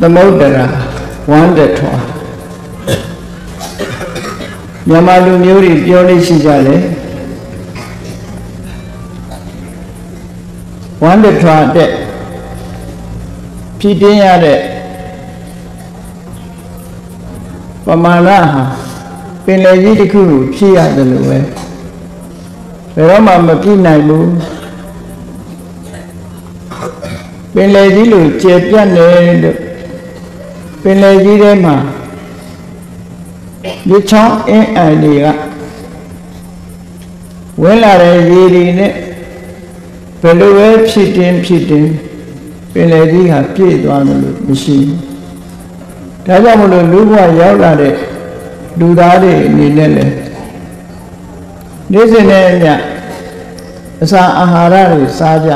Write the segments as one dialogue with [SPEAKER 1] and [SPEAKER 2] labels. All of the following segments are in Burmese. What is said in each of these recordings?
[SPEAKER 1] သမုဒ္ဒရာဝမ်းတထွာမြန်မာလူမျိုးတွေပြောလို့ရှိကြတယ်ဝမ်းတထွာတဲ့ဖြည့်တင်းရတဲ့ပမာဏဟာပင်လယ်ကြီးတစ်ခုကိုဖြည့်ရတယ်လို့ပဲဘယ်တော့မှမပြည့်နိုင်ဘူးပင်လယ်ကြီးလိုကျေပြတ်နေလို့ ပင်လယ်ကြီးထဲမှာရေချောင်းအင်းအန်တွေကဝင်လာတဲ့ရေတွေနဲ့ဘယ်လိုပဲဖြစ်တင်ဖြစ်တင်ပင်လယ်ကြီးဟာပြည့်သွားတယ်လို့မရှိဘူးဒါကြောင့်မလို့လူဘဝရောက်လာတဲ့လူသားတွေအနေနဲ့လည်းနေ့စဉ်နဲ့ညအစာအာဟာရတွေစားကြ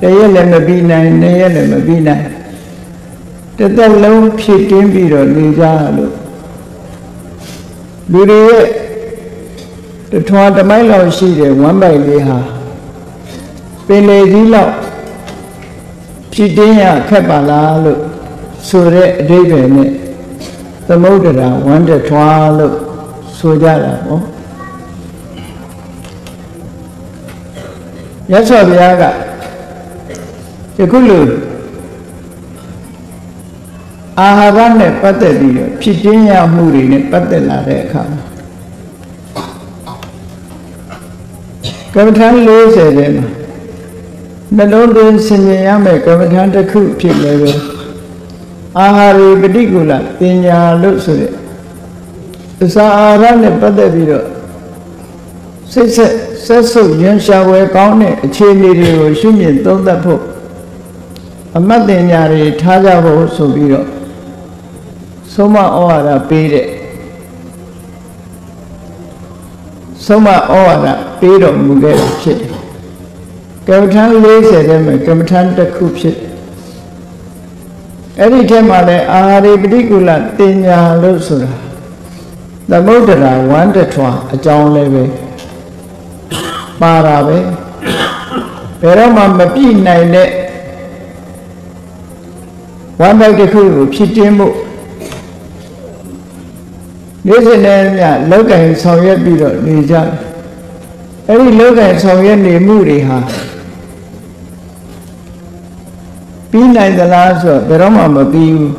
[SPEAKER 1] တရက်လည်းမပြီးနိုင်နှစ်ရက်လည်းမပြီးနိုင် တစ်သက်လုံးဖြစ်တင်းပြီးတော့နေကြလို့လူတွေရဲ့တထွားတမိုက်လောက်ရှိတဲ့ဝမ်းပိုက်လေးဟာပင်လေကြီးလောက်ဖြစ်တင်းရခက်ပါလားလို့ဆိုတဲ့အဓိပ္ပာယ်နဲ့သမုဒ္ဒရာဝမ်းတထွားလို့ဆိုကြတာပေါ့ရသော်ဘုရားကယခုလို အာဟာရနဲ့ပတ်သက်ပြီးတော့ဖြစ်တင်းရမှုတွေနဲ့ပတ်သက်လာတဲ့အခါမှာကမ္မထမ်း40ထဲမှာနှလုံးသွင်းဆင်ញင်ရမယ်ကမ္မထမ်းတစ်ခုဖြစ်လည်းပဲအာဟာရီပฏิကူလတင်ညာလို့ဆိုတဲ့အစာအာဟာရနဲ့ပတ်သက်ပြီးတော့စိတ်ဆက်ဆက်ဆုပ်ရန်ရှာဝယ်ကောင်းတဲ့အခြေအနေတွေကိုရှုမြင်သုံးသပ်ဖို့အမတ်တင်ညာတွေထားကြဖို့ဆိုပြီးတော့ ဆုံးမဩဝါဒပေးတဲ့ဆုံးမဩဝါဒပေးတော်မူခဲ့တာဖြစ်တယ်ကမ္မထမ်း40ထဲမှာကမ္မထမ်းတစ်ခုဖြစ်အဲ့ဒီထဲမှာလည်းအာဟာရပฏิကူလတင်ညာလို့ဆိုတာသမုဒ္ဒရာဝမ်းတထွာအကြောင်းလည်းပဲပါတာပဲဘယ်တော့မှမပြည့်နိုင်တဲ့ဝမ်းပိုက်တစ်ခုကိုဖြစ်တင်းမှု နေ့စဉ်နဲ့ညလောက်ကင်ဆောင်ရွက်ပြီးတော့နေကြတယ်အဲ့ဒီလောက်ကင်ဆောင်ရွက်နေမှုတွေဟာပြီးနိုင်သလားဆိုတော့ဘယ်တော့မှမပြီးဘူး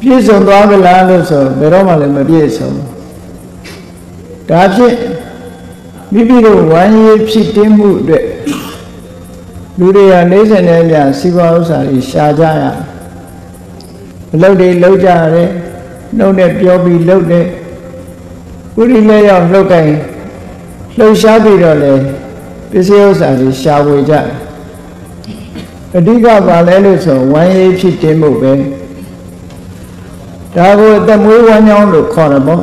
[SPEAKER 1] ပြည့်စုံသွားကြလားလို့ဆိုဘယ်တော့မှလည်းမပြည့်စုံဒါဖြင့်မိမိတို့ဝမ်းရည်ဖြစ်တင်းမှုအတွက်လူတွေက40နဲ့ပြစီးပွားဥစ္စာတွေရှာကြရ အလုပ်တွေလုပ်ကြရတယ်နှုတ်နဲ့ပြောပြီးလုပ်တယ်ကုရိလက်ရောက်လှုပ်ကိုင်လှုပ်ရှားပြီးတော့လေပစ္စည်းဥစ္စာတွေရှာဝေကြတယ်အဓိကပါလဲလို့ဆိုဝမ်းရည်ဖြစ်တင်းမှုပဲဒါကိုအသက်မွေးဝမ်းကြောင်းလို့ခေါ်တယ်ပေါ့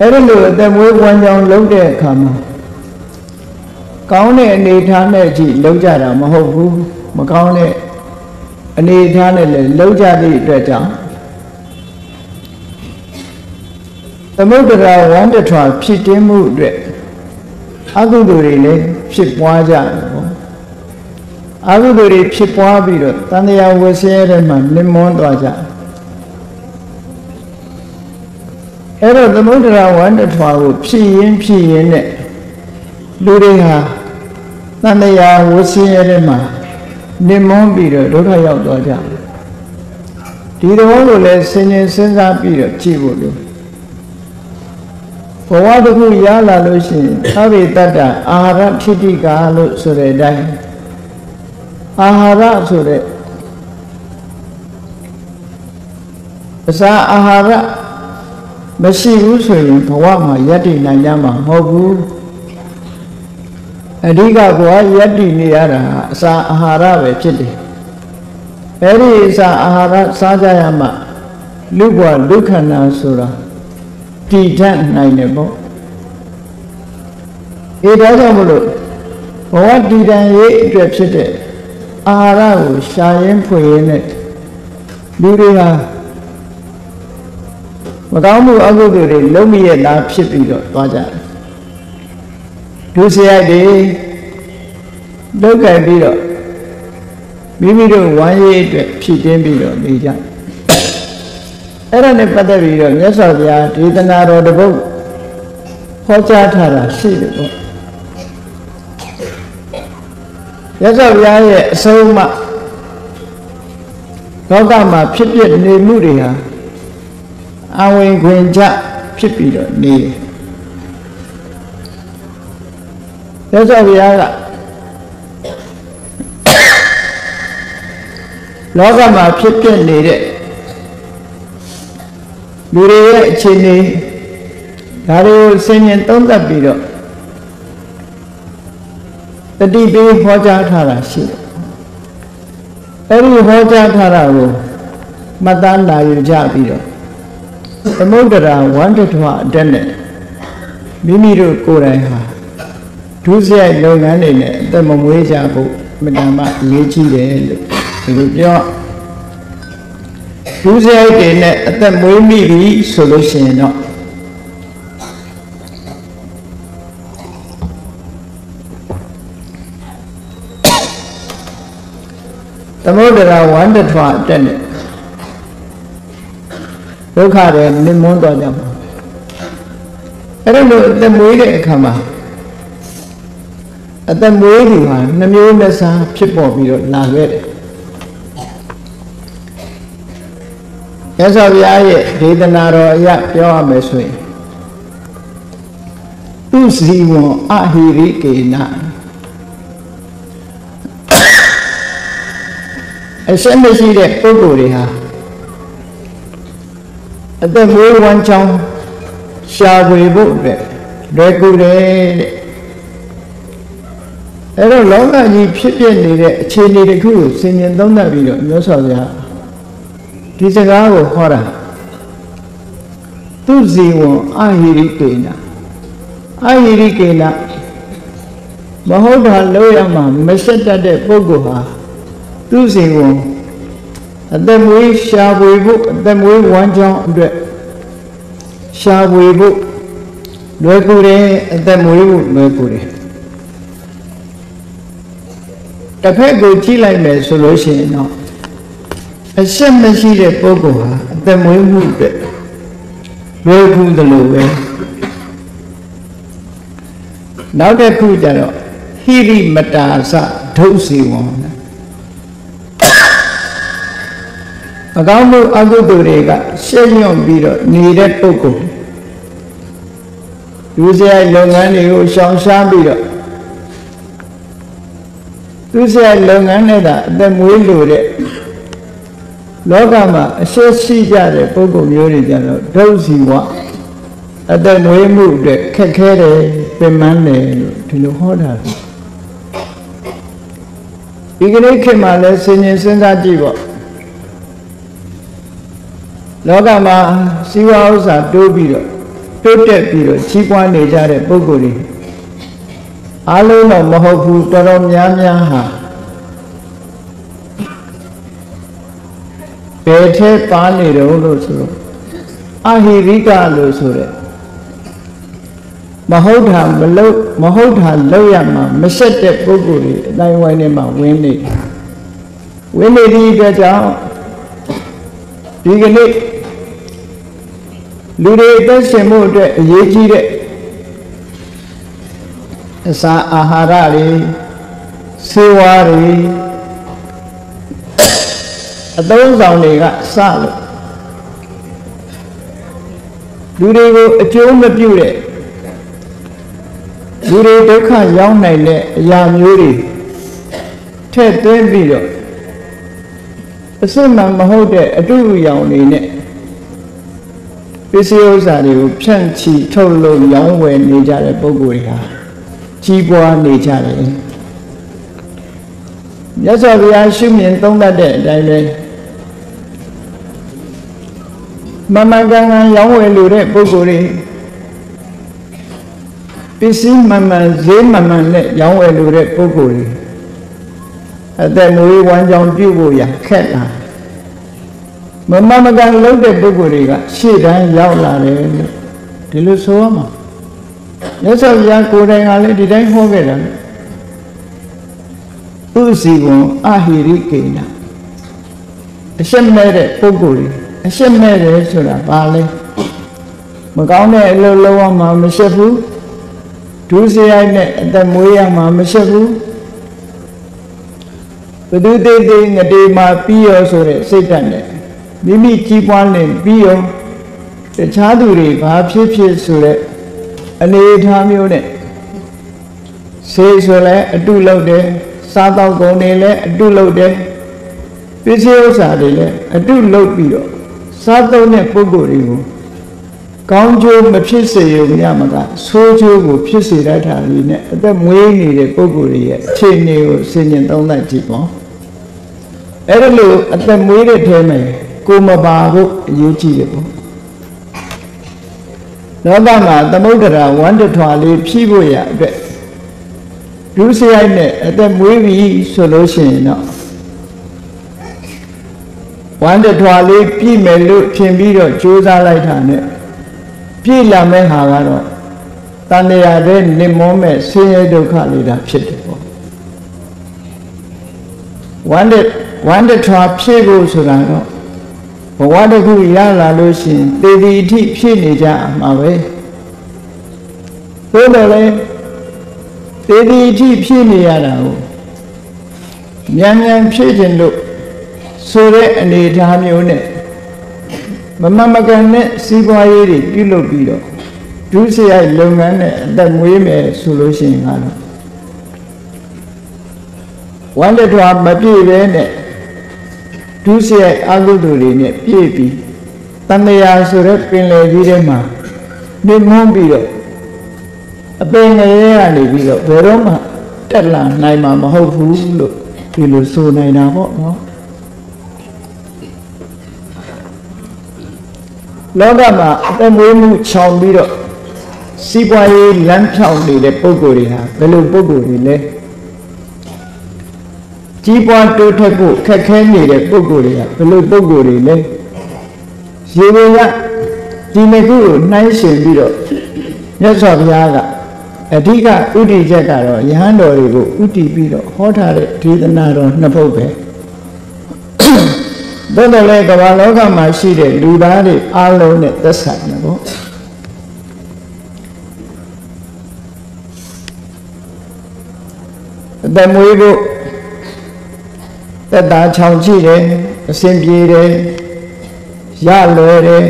[SPEAKER 1] အဲ့ဒီလိုအသက်မွေးဝမ်းကြောင်းလုပ်တဲ့အခါမှာကောင်းတဲ့အနေထားနဲ့ကြည့်လုံးကြတာမဟုတ်ဘူးမကောင်းတဲ့ အနေထားနဲ့လည်းလုံးကြသည့်အတွက်ကြောင့်သမုဒ္ဒရာဝမ်းတထွာဖြစ်တင်းမှုအတွက်အကုသိုလ်တွေလည်းဖြစ်ပွားကြတယ်ပေါ့အကုသိုလ်တွေဖြစ်ပွားပြီးတော့တန်တရားဝဆဲထဲမှာလင်းမွန်းသွားကြအဲ့တော့သမုဒ္ဒရာဝမ်းတထွာကိုဖြစ်ရင်းဖြစ်ရင်းနဲ့လူတွေဟာတန်တရားဝဆင်းရဲတဲ့မှာ နေမွန်းပြီးတော့ဒုက္ခရောက်သွားကြဒီတော့ကိုလည်းဆင်ញင်စဉ်းစားပြီးတော့ကြည့်ဖို့လို့ဘဝတစ်ခုရလာလို့ရှိရင်သဗ္ဗေတတ္တအာဟာရဖြစ်တိကာလို့ဆိုတဲ့အတိုင်းအာဟာရဆိုတဲ့အစာအာဟာရမရှိဘူးဆိုရင်ဘဝမှာယက်တည်နိုင်ကြမှာမဟုတ်ဘူး အဓိကကိုယ်ကယက်တည်နေရတာအစာအာဟာရပဲဖြစ်တယ်အဲ့ဒီအစာအာဟာရစားကြရမှလူဘဝဒုက္ခနာဆိုတာတည်ထနိုင်တယ်ပေါ့အဲဒါကြောင့်မလို့ဘဝတည်တံရေးအတွက်ဖြစ်တဲ့အာဟာရကိုရှာရင်ဖွေရင်နဲ့လူတွေဟာမကောင်းမှုအကုသိုလ်တွေလုံးမရလားဖြစ်ပြီးတော့သွားကြတယ် ဒုစရိုက်တွေလောက်ကင်ပြီးတော့မိမိတို့ဝမ်းရေးအတွက်ဖြည့်တင်းပြီးတော့နေကြအဲ့ဒါနဲ့ပတ်သက်ပြီးတော့မြတ်စွာဘုရားဒေသနာတော်တစ်ပုဒ်ဟောကြားထားတာရှိတယ်ပေါ့မြတ်စွာဘုရားရဲ့အဆုံးအမလောကမှာဖြစ်ဖြစ်နေမှုတွေဟာအဝင်ခွင်ကြဖြစ်ပြီးတော့နေတယ် မြတ်စွာဘုရားကလောကမှာဖြစ်ပြနေတဲ့လူတွေရဲ့အခြေအနေဒါတွေကိုဆင်ញင်သုံးသပ်ပြီးတော့တတိပေးဟောကြားထားတာရှိတယ်။အဲဒီဟောကြားထားတာကိုမှတ်သားလာယူကြပြီးတော့သမုဒ္ဒရာဝန္တထွားအတက်နဲ့မိမိတို့ကိုယ်တိုင်ဟာ ဒုစရိုက်လုပ်ငန်းတွေနဲ့အသက်မမွေးကြဖို့မတန်မှအရေးကြီးတယ်လို့ဒီလိုပြောဒုစရိုက်တွေနဲ့အသက်မွေးမိပြီဆိုလို့ရှိရင်တော့သမုဒ္ဒရာဝန္တထွားအတက်နဲ့ဒုက္ခတွေနစ်မွန်းသွားကြမှာအဲ့ဒါလို့အသက်မွေးတဲ့အခါမှာ အသက်မွေးသူဟာနှမျိုးနှစ်စားဖြစ်ပေါ်ပြီးတော့လာခဲ့တယ်ရသော်ဘုရားရဲ့ဒေသနာတော်အရပြောရမယ်ဆိုရင်သူစီဝံအဟိရိကေနအရှက်မရှိတဲ့ပုဂ္ဂိုလ်တွေဟာအသက်မွေးဝမ်းချောင်းရှားပွေဖို့အတွက်လွယ်ကူတယ်တဲ့ အဲ့တော့လောကကြီးဖြစ်ပြနေတဲ့အခြေအနေတစ်ခုကိုဆင်ញင်သုံးသပ်ပြီးတော့မြတ်စွာဘုရားဒီစကားကိုဟောတာသူဇီဝံအာဟိရိကေနအာဟိရိကေနမဟုတ်တာလို့ရမှာမဆက်တတ်တဲ့ပုဂ္ဂိုလ်ဟာသူဇီဝံအသက်မွေးရှားပွေဖို့အသက်မွေးဝမ်းကြောင်းအတွက်ရှားပွေဖို့လွယ်ကူတယ်အသက်မွေးဖို့လွယ်ကူတယ် တစ်ဖက်ကိုကြည့်လိုက်မယ်ဆိုလို့ရှိရင်တော့အဆက်မရှိတဲ့ပုဂ္ဂိုလ်ဟာအသက်မွေးမှုအတွက်လွယ်ကူသလိုပဲနောက်တစ်ခုကျတော့ဟိရိမတာစဒုစီဝံအကောင်းမှုအကုသိုလ်တွေကရှင်းညွန့်ပြီးတော့နေတဲ့ပုဂ္ဂိုလ်လူစရိုက်လုပ်ငန်းတွေကိုရှောင်ရှားပြီးတော့ သူစရိုက်လုပ်ငန်းနဲ့သာအသက်မွေးလို့တဲ့လောကမှာအရှိရှိကြတဲ့ပုဂ္ဂိုလ်မျိုးတွေကြတော့ဒုစီဝအသက်မွေးမှုအတွက်ခက်ခဲတယ်ပြင်ပန်းတယ်လို့ဒီလိုဟောတာဒီကနေ့ခေတ်မှာလည်းစဉ်းကျင်စဉ်းစားကြည့်ပေါ့လောကမှာစီဝါဥစ္စာတိုးပြီးတော့တိုးတက်ပြီးတော့ကြီးပွားနေကြတဲ့ပုဂ္ဂိုလ်တွေ အလုံးတော့မဟုတ်ဘူးတော်တော်များများဟာဘယ်ထဲပါနေတော့လို့ဆိုတော့အဟိရိကလို့ဆိုတဲ့မဟုတ်တာမလုပ်မဟုတ်တာလုပ်ရမှာမဆက်တဲ့ပုဂ္ဂိုလ်တွေအတိုင်းဝိုင်းထဲမှာဝင်နေဝင်နေသည့်အတွက်ကြောင့်ဒီကနေ့လူတွေအသက်ရှင်မှုအတွက်အရေးကြီးတဲ့ အစာအာဟာရတွေဆေးဝါးတွေအသုံးဆောင်တွေကစလို့လူတွေကိုအကျိုးမပြုတဲ့လူတွေဒုက္ခရောက်နိုင်တဲ့အရာမျိုးတွေထည့်သွင်းပြီးတော့အစစ်မှန်မဟုတ်တဲ့အတုအယောင်တွေနဲ့ပစ္စည်းဥစ္စာတွေကိုဖြန့်ချီထုတ်လုပ်ရောင်းဝယ်နေကြတဲ့ပုဂ္ဂိုလ်တွေဟာ ကြီးပွားနေကြတယ်မြတ်စွာဘုရားရှုမြင်သုံးတတ်တဲ့အတိုင်းပဲမမကန်ကန်ရောင်းဝယ်လို့တဲ့ပုဂ္ဂိုလ်တွေပစ္စည်းမမှန်ဈေးမမှန်နဲ့ရောင်းဝယ်လို့တဲ့ပုဂ္ဂိုလ်တွေအသက်မွေးဝမ်းကြောင်းပြုဖို့ရခက်လာမမမကန်လုံးတဲ့ပုဂ္ဂိုလ်တွေကရှေ့တန်းရောက်လာတယ်လို့ဒီလိုဆိုရမှာ မြတ်စွာဘုရားကိုယ်တိုင်ကလည်းဒီတိုင်းဟောခဲ့တာလေသူစီဝန်အဟိရိကေနအရှက်မဲ့တဲ့ပုဂ္ဂိုလ်တွေအရှက်မဲ့တယ်ဆိုတာဘာလဲမကောင်းတဲ့အလုပ်လုပ်အောင်မှမရှက်ဘူးဒုစရိုက်နဲ့အသက်မွေးရမှာမရှက်ဘူးဘဒုသေးသေးငတေမှာပြီးရောဆိုတဲ့စိတ်ဓာတ်နဲ့မိမိကြီးပွားနေပြီးရောတခြားသူတွေဘာဖြစ်ဖြစ်ဆိုတဲ့ အနေအထားမျိုးနဲ့ဆေးဆိုလဲအတုလုပ်တယ်စားတော့ကုန်တွေလည်းအတုလုပ်တယ်ပစ္စည်းဥစ္စာတွေလည်းအတုလုပ်ပြီးတော့စားသုံးတဲ့ပုဂ္ဂိုလ်တွေကိုကောင်းကျိုးမဖြစ်စေရုံရမကဆိုးကျိုးကိုဖြစ်စေတတ်တာလေးနဲ့အသက်မွေးနေတဲ့ပုဂ္ဂိုလ်တွေရဲ့အခြေအနေကိုဆင်ញင်သုံးသပ်ကြည့်ပေါ့အဲ့ဒါလို့အသက်မွေးတဲ့ထဲမှာကိုမပါဖို့အရေးကြီးတယ်ပေါ့ လောကမှာသမုဒ္ဒရာဝန္တထွာလေးဖြည့်ဖို့ရအတွက်ဒုစရိုက်နဲ့အသက်မွေးပြီဆိုလို့ရှိရင်တော့ဝမ်းတထွာလေးပြည့်မယ်လို့ထင်ပြီးတော့ကြိုးစားလိုက်တာနဲ့ပြည့်လာမဲ့ဟာကတော့တန်လျာတဲ့နစ်မောမဲ့ဆင်းရဲဒုက္ခလေးတာဖြစ်တယ်ပေါ့ဝမ်းတဝမ်းတထွာဖြည့်ဖို့ဆိုတာတော့ ဘဝတစ်ခုရလာလို့ရှိရင်တေဒီအထိဖြည့်နေကြမှာပဲဘို့တော်လည်းသေဒီအထိဖြည့်နေရတာကိုမြန်မြန်ဖြည့်ခြင်းလို့ဆိုတဲ့အနေအထားမျိုးနဲ့မမမကန်နဲ့စီးပွားရေးတွေပြုလုပ်ပြီးတော့ဒုစရိုက်လုပ်ငန်းနဲ့အသက်မွေးမယ်ဆိုလို့ရှိရင်ကတော့ဝမ်းတထွာမပြည့်ပဲနဲ့ ဒုစရိုက်အကုသိုလ်တွေနဲ့ပြည့်ပြီးတဏှာဆိုတဲ့ပင်လယ်ကြီးထဲမှာနေမွန်းပြီးတော့အပင်ငရဲကနေပြီးတော့ဘယ်တော့မှတက်လာနိုင်မှာမဟုတ်ဘူးလို့ဒီလိုဆိုနိုင်တာပေါ့နော်လောကမှာအသက်မွေးမှုခြောင်ပြီးတော့စီးပွားရေးလမ်းဖြောင်းနေတဲ့ပုံကိုယ်တွေဟာဘယ်လိုပုံကိုယ်တွေလဲ ကြီးပွားတိုးတက်ဖို့ခက်ခဲနေတဲ့ပုံကိုယ်တွေကဘယ်လိုပုံကိုယ်တွေလဲရေတွေကဒီနှစ်ခုကိုနှိုင်းရှင်ပြီးတော့မြတ်စွာဘုရားကအဓိကဥတည်ချက်ကတော့ယဟန်တော်တွေကိုဥတည်ပြီးတော့ဟောထားတဲ့ဒေသနာတော်နှစ်ပုဒ်ပဲဘယ်တော့လဲကမ္ဘာလောကမှာရှိတဲ့လူသားတွေအလုံးနဲ့သက်ဆိုင်တယ်ပေါ့အတမွေးဖို့ သက်သာချောင်ကြည့်တယ်အစဉ်ပြေတယ်ရလွယ်တယ်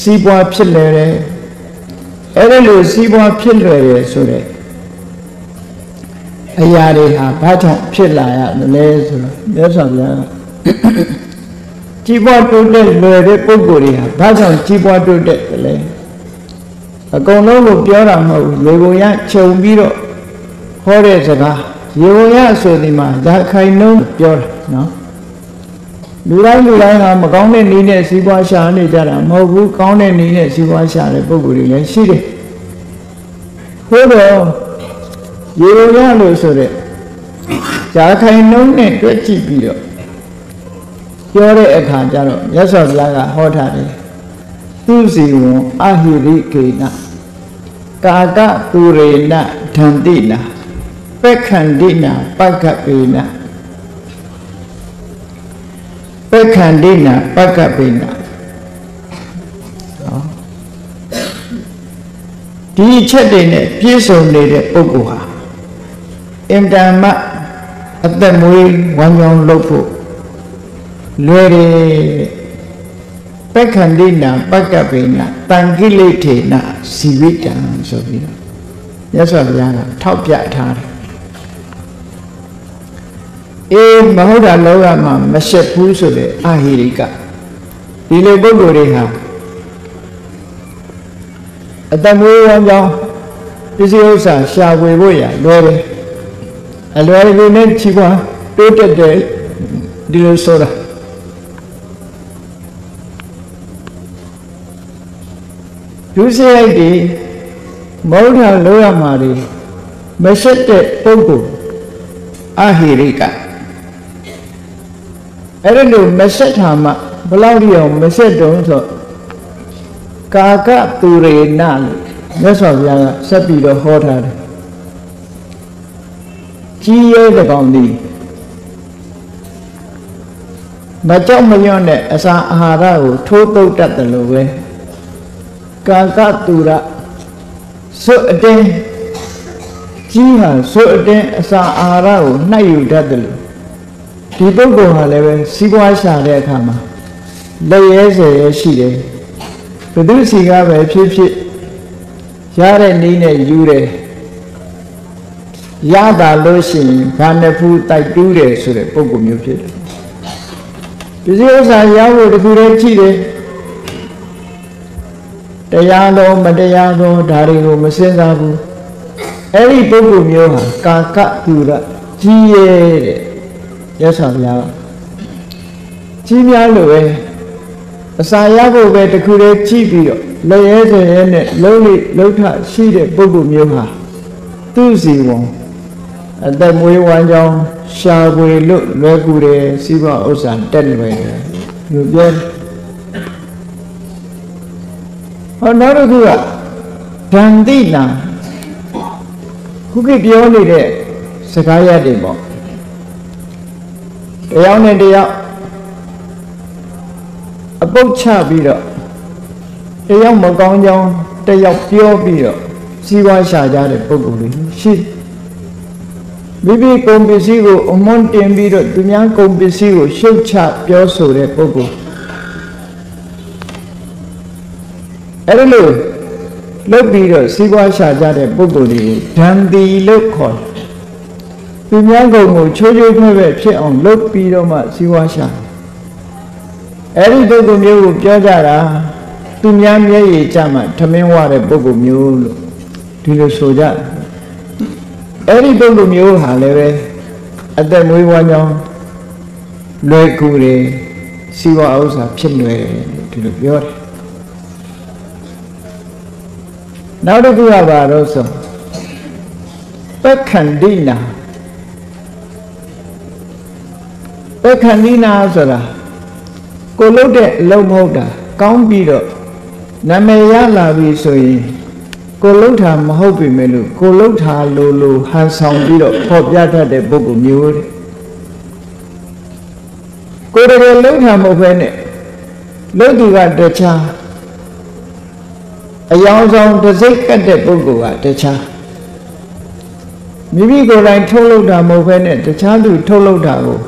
[SPEAKER 1] စီးပွားဖြစ်လွယ်တယ်အဲ့ဒါလို့စီးပွားဖြစ်လွယ်တယ်ဆိုတဲ့အရာတွေဟာဘာကြောင့်ဖြစ်လာရသလဲဆိုတော့မြတ်စွာဘုရားကကြီးပွားတိုးတက်လွယ်တဲ့ပုံကိုယ်တွေဟာဘာကြောင့်ကြီးပွားတိုးတက်တယ်လဲအကုန်လုံးကိုပြောတာမဟုတ်ဘူးရေကုန်ရခြုံပြီးတော့ဟောတဲ့စကား ရေကုန်ရဆိုဒီမှာဒါခိုင်နှုံးပြောတာနော်လူတိုင်းလူတိုင်းကမကောင်းတဲ့နည်းနဲ့စီးပွားရှာနေကြတာမဟုတ်ဘူးကောင်းတဲ့နည်းနဲ့စီးပွားရှာတဲ့ပုံကိုယ်တွေလည်းရှိတယ်ဟိုတော့ရေရရလို့ဆိုတဲ့ဇာခိုင်နှုံးနဲ့တွဲကြည့်ပြီးတော့ပြောတဲ့အခါကျတော့မြတ်စွာဘုရားကဟောထားတယ်သူစီဝံအဟိရိကေနကာကသူရေနဓန္တိနာ ပက္ခန္တိနာပက္ခပေနာပက္ခန္တိနာပက္ခပေနာဒီအချက်တွေနဲ့ပြည့်စုံနေတဲ့ပုဂ္ဂိုလ်ဟာအင်တန်မှအသက်မွေးဝမ်းကြောင်းလုပ်ဖို့လွယ်တယ်ပက္ခန္တိနာပက္ကပေနာတန်ကိလေထေနစီဝိတံဆိုပြီးတော့မြတ်စွာဘုရားကထောက်ပြထားတယ် အေးမဟုတ်တာလောကမှာမရှက်ဘူးဆိုတဲ့အဟိရိကဒီလိုပုဂ္ဂိုလ်တွေဟာအတမွေးဝမ်းကြောင်းပစ္စည်းဥစ္စာရှာဖွေဖို့ရလွယ်တယ်အလွယ်ကူနဲ့ချီးပွားတိုးတက်တယ်ဒီလိုဆိုတာဒုစရိုက်တွေမௌဒလောရမှာတွေမရှက်တဲ့ပုဂ္ဂိုလ်အဟိရိက အဲ့ဒါလို့မဆက်ထာမှဘလောက်ဒီအောင်မဆက်တုံးဆိုကာကသူရေနလို့မြတ်စွာဘုရားကဆက်ပြီးတော့ဟောထားတယ်ကြီးရဲတကောင်သည်မကြောက်မရွံ့တဲ့အစာအာဟာရကိုထိုးတုတ်တတ်တယ်လို့ပဲကာကတူရစွတ်အတင်းကြီးဟာစွတ်အတင်းအစာအာဟာရကိုနှိုက်ယူတတ်တယ်လို့ ဒီပုဂ္ဂိုလ်ဟာလည်းပဲစီးပွားရှာတဲ့အခါမှာလက်ရဲစေရရှိတယ်ဘယ်သူစီကပဲဖြစ်ဖြစ်ရတဲ့နည်းနဲ့ယူတယ်ရတာလို့ရှိရင်ဘာနှစ်ဖူးတိုက်တူးတယ်ဆိုတဲ့ပုံကမျိုးဖြစ်တယ်ပစ္စည်းဥစ္စာရဖို့တခုတည်းကြည့်တယ်တရားတော်မတရားတော်ဒါတွေကိုမစင်စားဘူးအဲ့ဒီပုဂ္ဂိုလ်မျိုးဟာကာကသူရကြီးရဲ့တဲ့ ရသော်ဗျာကြီးများလို့ပဲအစာရဖို့ပဲတခုတည်းကြည့်ပြီးတော့လက်ရဲစရဲနဲ့လုံးလိလုံးထရှိတဲ့ပုဂ္ဂိုလ်မျိုးဟာသူ့စီဝန်အသက်မွေးဝမ်းကြောင်းရှားပွေလို့လွယ်ကူတယ်စီးပွားဥစ္စာတက်လွယ်တယ်လူပြောဟောနောက်တစ်ခုကဗန္တိနာခုခေတ်ပြောနေတဲ့စကားရတွေပေါ့ တယောက်နဲ့တယောက်အပုတ်ချပြီးတော့တယောက်မကောင်းကြောင်းတယောက်ပြောပြီးတော့စီးပွားရှာကြတဲ့ပုံကိုယ်လေးရှိမိမိကုန်ပစ္စည်းကိုအမွန်းတင်ပြီးတော့သူများကုန်ပစ္စည်းကိုရှုတ်ချပြောဆိုတဲ့ပုံကိုယ်အဲ့ဒါလို့လုတ်ပြီးတော့စီးပွားရှာကြတဲ့ပုံကိုယ်လေးဓမ္တိလို့ခေါ်တယ် သူများကုန်ကိုချိုးချိုးဖဲ့ဖဲ့ဖြစ်အောင်လုတ်ပြီးတော့မှစီးပွားရှာအဲ့ဒီပုဂ္ဂိုလ်မျိုးကိုပြောကြတာသူများမျက်ရည်ကြမှာထမင်းဝတဲ့ပုဂ္ဂိုလ်မျိုးလို့ဒီလိုဆိုကြအဲ့ဒီပုဂ္ဂိုလ်မျိုးဟာလည်းပဲအသက်မွေးဝမ်းကြောင်းလွယ်ကူတယ်စီဝဥစ္စာဖြစ်လွယ်တယ်ဒီလိုပြောတယ်နောက်တစ်ခုကဘာလို့ဆိုပက္ခန္တိနာ ပက္ခန္တိနာဆိုတာကိုလုတ်တဲ့အလုံးမဟုတ်တာကောင်းပြီးတော့နာမည်ရလာပြီဆိုရင်ကိုလုတ်တာမဟုတ်ပြီမဲ့လို့ကိုလုတ်တာလိုလိုဟန်ဆောင်ပြီးတော့ဖော်ပြတတ်တဲ့ပုဂ္ဂိုလ်မျိုးတဲ့ကိုတကယ်လုတ်တာမဟုတ်ဘဲနဲ့လုတ်သူကတခြားအယောင်ဆောင်တစ်စိတ်ကတ်တဲ့ပုဂ္ဂိုလ်ကတခြားမိမိကိုယ်တိုင်ထုတ်လုပ်တာမဟုတ်ဘဲနဲ့တခြားသူထုတ်လုပ်တာကို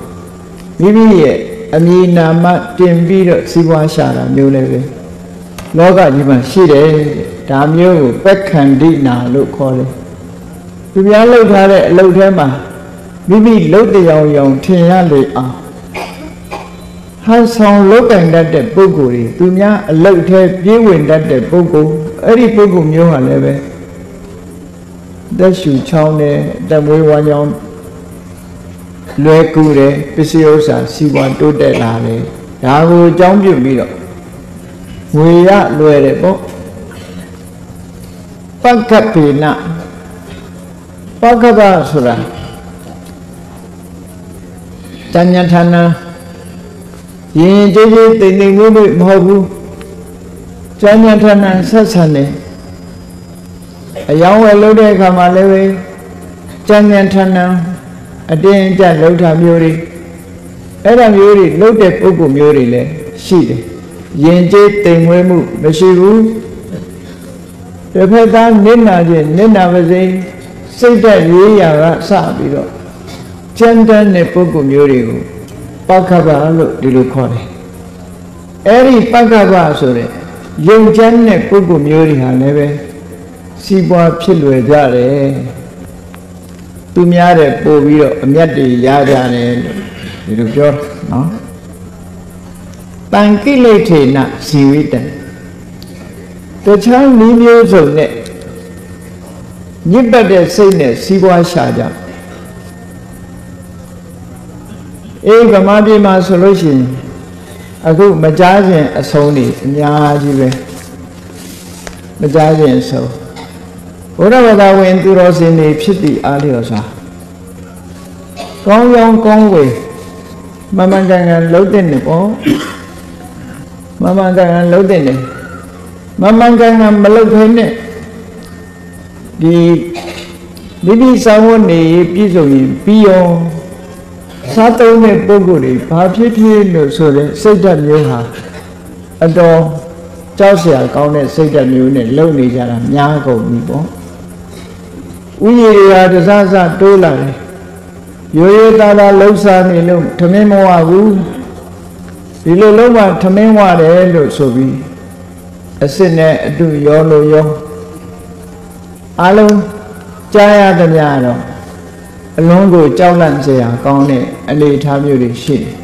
[SPEAKER 1] မိမိရဲ့အမည်နာမတင်ပြီးတော့စီးပွားရှာတာမျိုးလည်းပဲလောကကြီးမှာရှိတယ်ဒါမျိုးကိုပက္ခန္တိနာလို့ခေါ်တယ်သူများလှုပ်ထားတဲ့အလုပ်ထဲမှာမိမိလှုပ်တရားရောင်ထင်ရလေအောင်ဟန်ဆောင်လုတ်ကင်တတ်တဲ့ပုဂ္ဂိုလ်တွေသူများအလုတ်ထဲပြေးဝင်တတ်တဲ့ပုဂ္ဂိုလ်အဲ့ဒီပုဂ္ဂိုလ်မျိုးဟာလည်းပဲသက်ရှူချောင်းတဲ့တမွေးဝမ်းကြောင်း လွယ်ကူတယ်ပစ္စည်းဥစ္စာစီးပွားတိုးတက်လာတယ်ဒါကိုအကြောင်းပြုပြီးတော့ငွေရလွယ်တယ်ပေါ့ပက္ခပေနပက္ခပဆိုတာတဏ္ဍဌာနရင်ကြည်ကြည်တိမ်တိမ်မှုလို့မဟုတ်ဘူးတဏ္ဍဌာနဆက်ဆံတယ်အယောင်းဝယ်လုပ်တဲ့အခါမှာလည်းပဲတဏ္ဍဌာန အတင်းအကျပ်လှုပ်တာမျိုးတွေအဲ့ဒါမျိုးတွေလှုပ်တဲ့ပုဂ္ဂိုလ်မျိုးတွေလည်းရှိတယ်ယဉ်ကျေးတိမ်မွေးမှုမရှိဘူးတစ်ဖက်သားနစ်နာခြင်းနစ်နာပါစေစိတ်သက်ရေးရာကစပြီးတော့ကျန်တဲ့တဲ့ပုဂ္ဂိုလ်မျိုးတွေကိုပက္ခပလို့ဒီလိုခေါ်တယ်အဲ့ဒီပက္ခပဆိုတဲ့ယုံချမ်းတဲ့ပုဂ္ဂိုလ်မျိုးတွေဟာလည်းပဲစီးပွားဖြစ်လွယ်ကြတယ် သူများတဲ့ပို့ပြီးတော့အမျက်တွေရကြတယ်လို့ဒီလိုပြောနော်တန်ကိလေထေနဇီဝိတံတခြားနည်းမျိုးစုံနဲ့ညစ်ပတ်တဲ့စိတ်နဲ့စီးပွားရှာကြအေးဗမာပြည်မှာဆိုလို့ရှိရင်အခုမကြားခြင်းအဆုံးနေအများကြီးပဲမကြားခြင်းအဆုံး ဘုရားဘာသာဝင်သူတော်စင်တွေဖြစ်သည့်အားလျော်စွာကောင်းကောင်းကောင်းဝေမမှန်ကန်ကန်လှုပ်တဲ့နေပေါ့မမှန်ကန်ကန်လှုပ်တဲ့နေမမှန်ကန်ကန်မလှုပ်ခဲနဲ့ဒီမိမိစာဝတ်နေပြည့်စုံရင်ပြီးရောစားသုံးတဲ့ပုံကိုယ်တွေဘာဖြစ်ဖြစ်လို့ဆိုတဲ့စိတ်ဓာတ်မျိုးဟာအတော်ကြောက်စရာကောင်းတဲ့စိတ်ဓာတ်မျိုးနဲ့လုံနေကြတာများကုန်ပြီပေါ့ ဥယျာဉ်တွေဟာတစားစားတိုးလာတယ်ရိုးရိုးသားသားလှုပ်ရှားနေလို့ထမင်းမဝဘူးဒီလိုလုံးဝထမင်းဝတယ်လို့ဆိုပြီးအစ်စ်နဲ့အတူရောလို့ရောအလုံးကြားရသမျှတော့အလုံးကိုကြောက်လန့်စရာကောင်းတဲ့အနေအထားမျိုးတွေရှိတယ်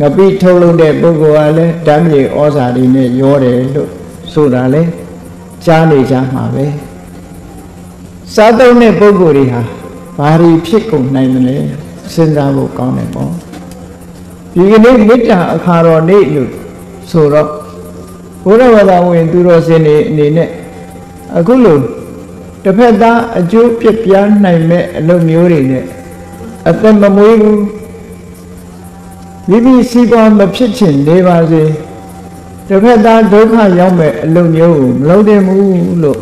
[SPEAKER 1] ငပိထုတ်လုပ်တဲ့ပုဂ္ဂိုလ်ကလည်းဓာတ်မြေဩဇာတွေနဲ့ရောတယ်လို့ဆိုတာလေကြားနေကြမှာပဲ စားသုံးတဲ့ပုဂ္ဂိုလ်တွေဟာဘာတွေဖြစ်ကုန်နိုင်မလဲစဉ်းစားဖို့ကောင်းတယ်ပေါ့ဒီကနေ့မေတ္တာအခါတော်နေ့လို့ဆိုတော့ဘုရားဘာသာဝင် သူတော်စင်တွေအနေနဲ့အခုလို့တစ်ဖက်သားအကျိုးပြပြနိုင်မဲ့အလုပ်မျိုးတွေနဲ့အသက်မမွေးဘူးမိမိစီးပွားမဖြစ်ချင်နေပါစေတစ်ဖက်သားဒုက္ခရောက်မဲ့အလုပ်မျိုးကိုမလုပ်သင့်ဘူးလို့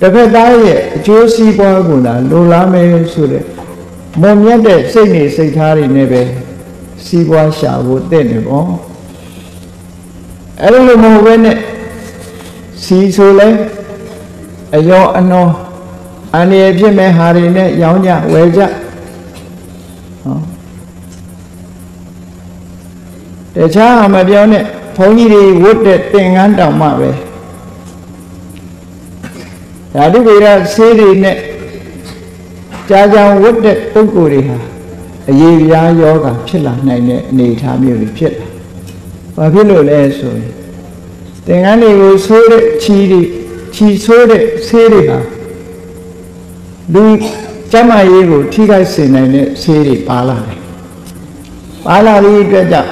[SPEAKER 1] တစ်ဖက်သားရဲ့အကျိုးစီးပွားကိုသာလိုလားမယ်ဆိုတဲ့မုံမြတ်တဲ့စိတ်နေစိတ်ထားတွေနဲ့ပဲစီးပွားရှာဖို့တင့်တယ်ပေါ့အဲ့လိုမဟုတ်ဘဲနဲ့စီဆိုလဲအယောအနောအန္တရာယ်ဖြစ်မဲ့ဟာတွေနဲ့ရောင်းကြဝယ်ကြဟောတခြားအမပြောနဲ့ဘုန်းကြီးတွေဝတ်တဲ့သင်္ကန်းတောင်မှပဲ ဓာတုဗေဒဆေးတွေနဲ့ကြာကြာဝတ်တဲ့ပုဂ္ဂိုလ်တွေဟာအရေးပြားယောဂဖြစ်လာနိုင်တဲ့အနေအထားမျိုးတွေဖြစ်လာ။ဘာဖြစ်လို့လဲဆိုရင်သင်္ကန်းတွေကိုဆိုးတဲ့ချီတွေချီဆိုးတဲ့ဆေးတွေဟာလူကျမ်းမာရေးကိုထိခိုက်စေနိုင်တဲ့ဆေးတွေပါလာတယ်။ပါလာပြီးအတွက်ကြောင့်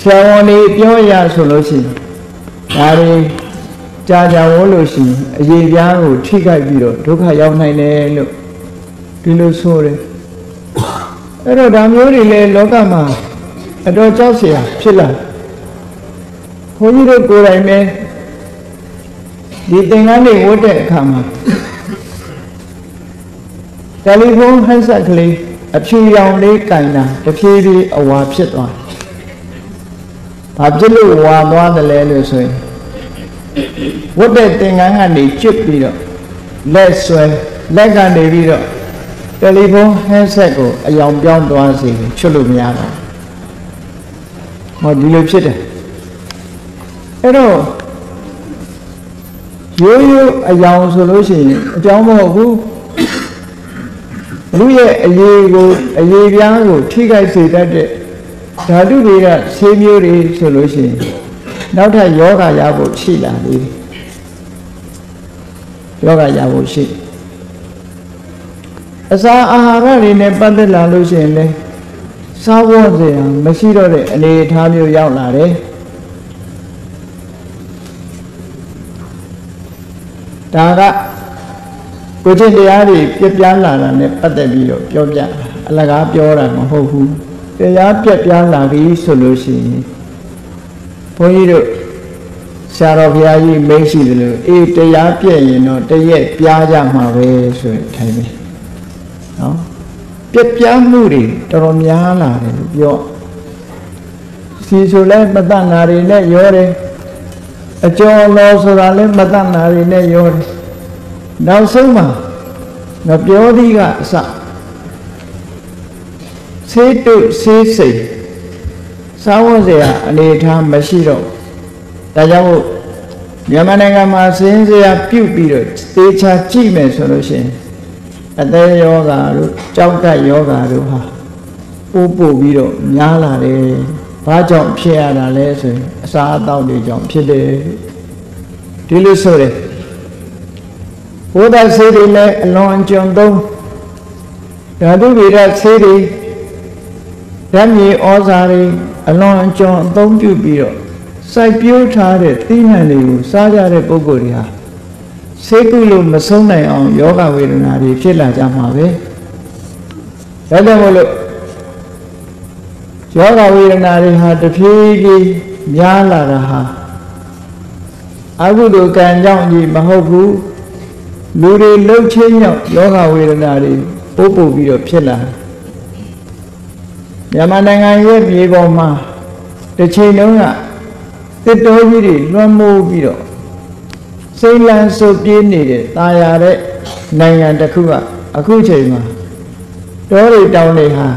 [SPEAKER 1] ဆရာဝန်တွေပြောရဆိုလို့ရှိရင်ဒါတွေ ကြာကြာဝလို့ရှိရင်အရေးပြားကိုထိခိုက်ပြီးတော့ဒုက္ခရောက်နိုင်တယ်လို့ဒီလိုဆိုတယ်။အဲ့တော့ဒါမျိုးတွေလည်းလောကမှာအတော်ကြောက်เสียဖြစ်လာဘုန်းကြီးတို့ကိုယ်တိုင်ပဲဒီသင်္ကန်းတွေဝတ်တဲ့အခါမှာတယ်လီဖုန်းဟက်ဆက်ကလေးအဖြူရောင်လေးကင်တာတဖြည်းဖြည်းအဝါဖြစ်သွား။ဘာဖြစ်လို့ဝါသွားတယ်လဲလို့ဆိုရင် ဝတ်တဲ့သင်္ကန်းကနေကျွတ်ပြီးတော့လက်ဆွဲလက်ကနေပြီးတော့တယ်လီဖုန်းဟက်ဆက်ကိုအယောင်ပြောင်းသွားစေချွတ်လို့မရတော့။ဟောဒီလိုဖြစ်တယ်။အဲ့တော့ရိုးရိုးအယောင်ဆိုလို့ရှိရင်အကြောင်းမဟုတ်ဘူးလူရဲ့အရေးကိုအရေးပြားကို ထိခိုက်စေတတ်တဲ့ဓာတုတွေကဆေးမျိုးတွေဆိုလို့ရှိရင် နောက်ထပ်ယောဂရဖို့ရှိလာပြီယောဂရဖို့ရှိအစာအာဟာရတွေနဲ့ပတ်သက်လာလို့ရှိရင်လေစားဝတ်စရာမရှိတော့တဲ့အနေအထားမျိုးရောက်လာတယ်ဒါကကိုချင်းတရားတွေပြပြလာတာနဲ့ပတ်သက်ပြီးတော့ပြောပြအလကားပြောတာမဟုတ်ဘူးတရားပြပြလာပြီဆိုလို့ရှိရင် ဘုန်းကြီးတို့ဆရာတော်ဘုရားကြီးမိတ်ရှိတယ်လို့အေးတရားပြည့်ရင်တော့တရက်ပြားကြမှာပဲဆိုရင်ထိုင်ပြီနော်ပြပြမှုတွေတော်တော်များလာတယ်လို့ပြောစီဆိုလဲမတတ်နာတွေနဲ့ရောတယ်အကျော်လောဆိုတာလဲမတတ်နာတွေနဲ့ရောတယ်နောက်ဆုံးမှာမပြောသည်ကအစဆေးတုဆေးစိတ် စားဝတ်စရာအနေထားမရှိတော့ဒါကြောင့်မို့မြန်မာနိုင်ငံမှာစင်းစရာပြုတ်ပြီးတော့သေချာကြည့်မယ်ဆိုလို့ရှိရင်အသေးယောဂါတို့ကြောက်ကတ်ယောဂါတို့ဟာပို့ပို့ပြီးတော့များလာတယ်။ဘာကြောင့်ဖြစ်ရတာလဲဆိုရင်အစာအသောက်တွေကြောင့်ဖြစ်တယ်။ဒီလိုဆိုတယ်။ဘုဒ္ဓဆေးတွေလည်းအလွန်ကြုံသုံးဓာတုဗေဒဆေးတွေ ဓာတ်မြေဩဇာတွေအလွန်ကြုံအသုံးပြုပြီးတော့စိုက်ပျိုးထားတဲ့သီးနှံတွေကိုစားကြတဲ့ပုဂ္ဂိုလ်တွေဟာဆေးကုလို့မဆုံးနိုင်အောင်ယောဂဝေဒနာတွေဖြစ်လာကြမှာပဲဒါကြောင့်မို့လို့ယောဂဝေဒနာတွေဟာတဖြည်းဖြည်းများလာတာဟာအကုသိုလ်ကံကြောင့်ကြီးမဟုတ်ဘူးလူတွေလှုပ်ချင်းကြောင့်ယောဂဝေဒနာတွေပို့ပို့ပြီးတော့ဖြစ်လာ မြန်မာနိုင်ငံရဲ့မြေပေါ်မှာတစ်ချိန်လုံးကတစ်တော်ကြီးတွေလွှမ်းမိုးပြီးတော့စိတ်လန်းစုပ်ပြေးနေတဲ့ตาရတဲ့နိုင်ငံတစ်ခုကအခုချိန်မှာတောတွေတောင်တွေဟာ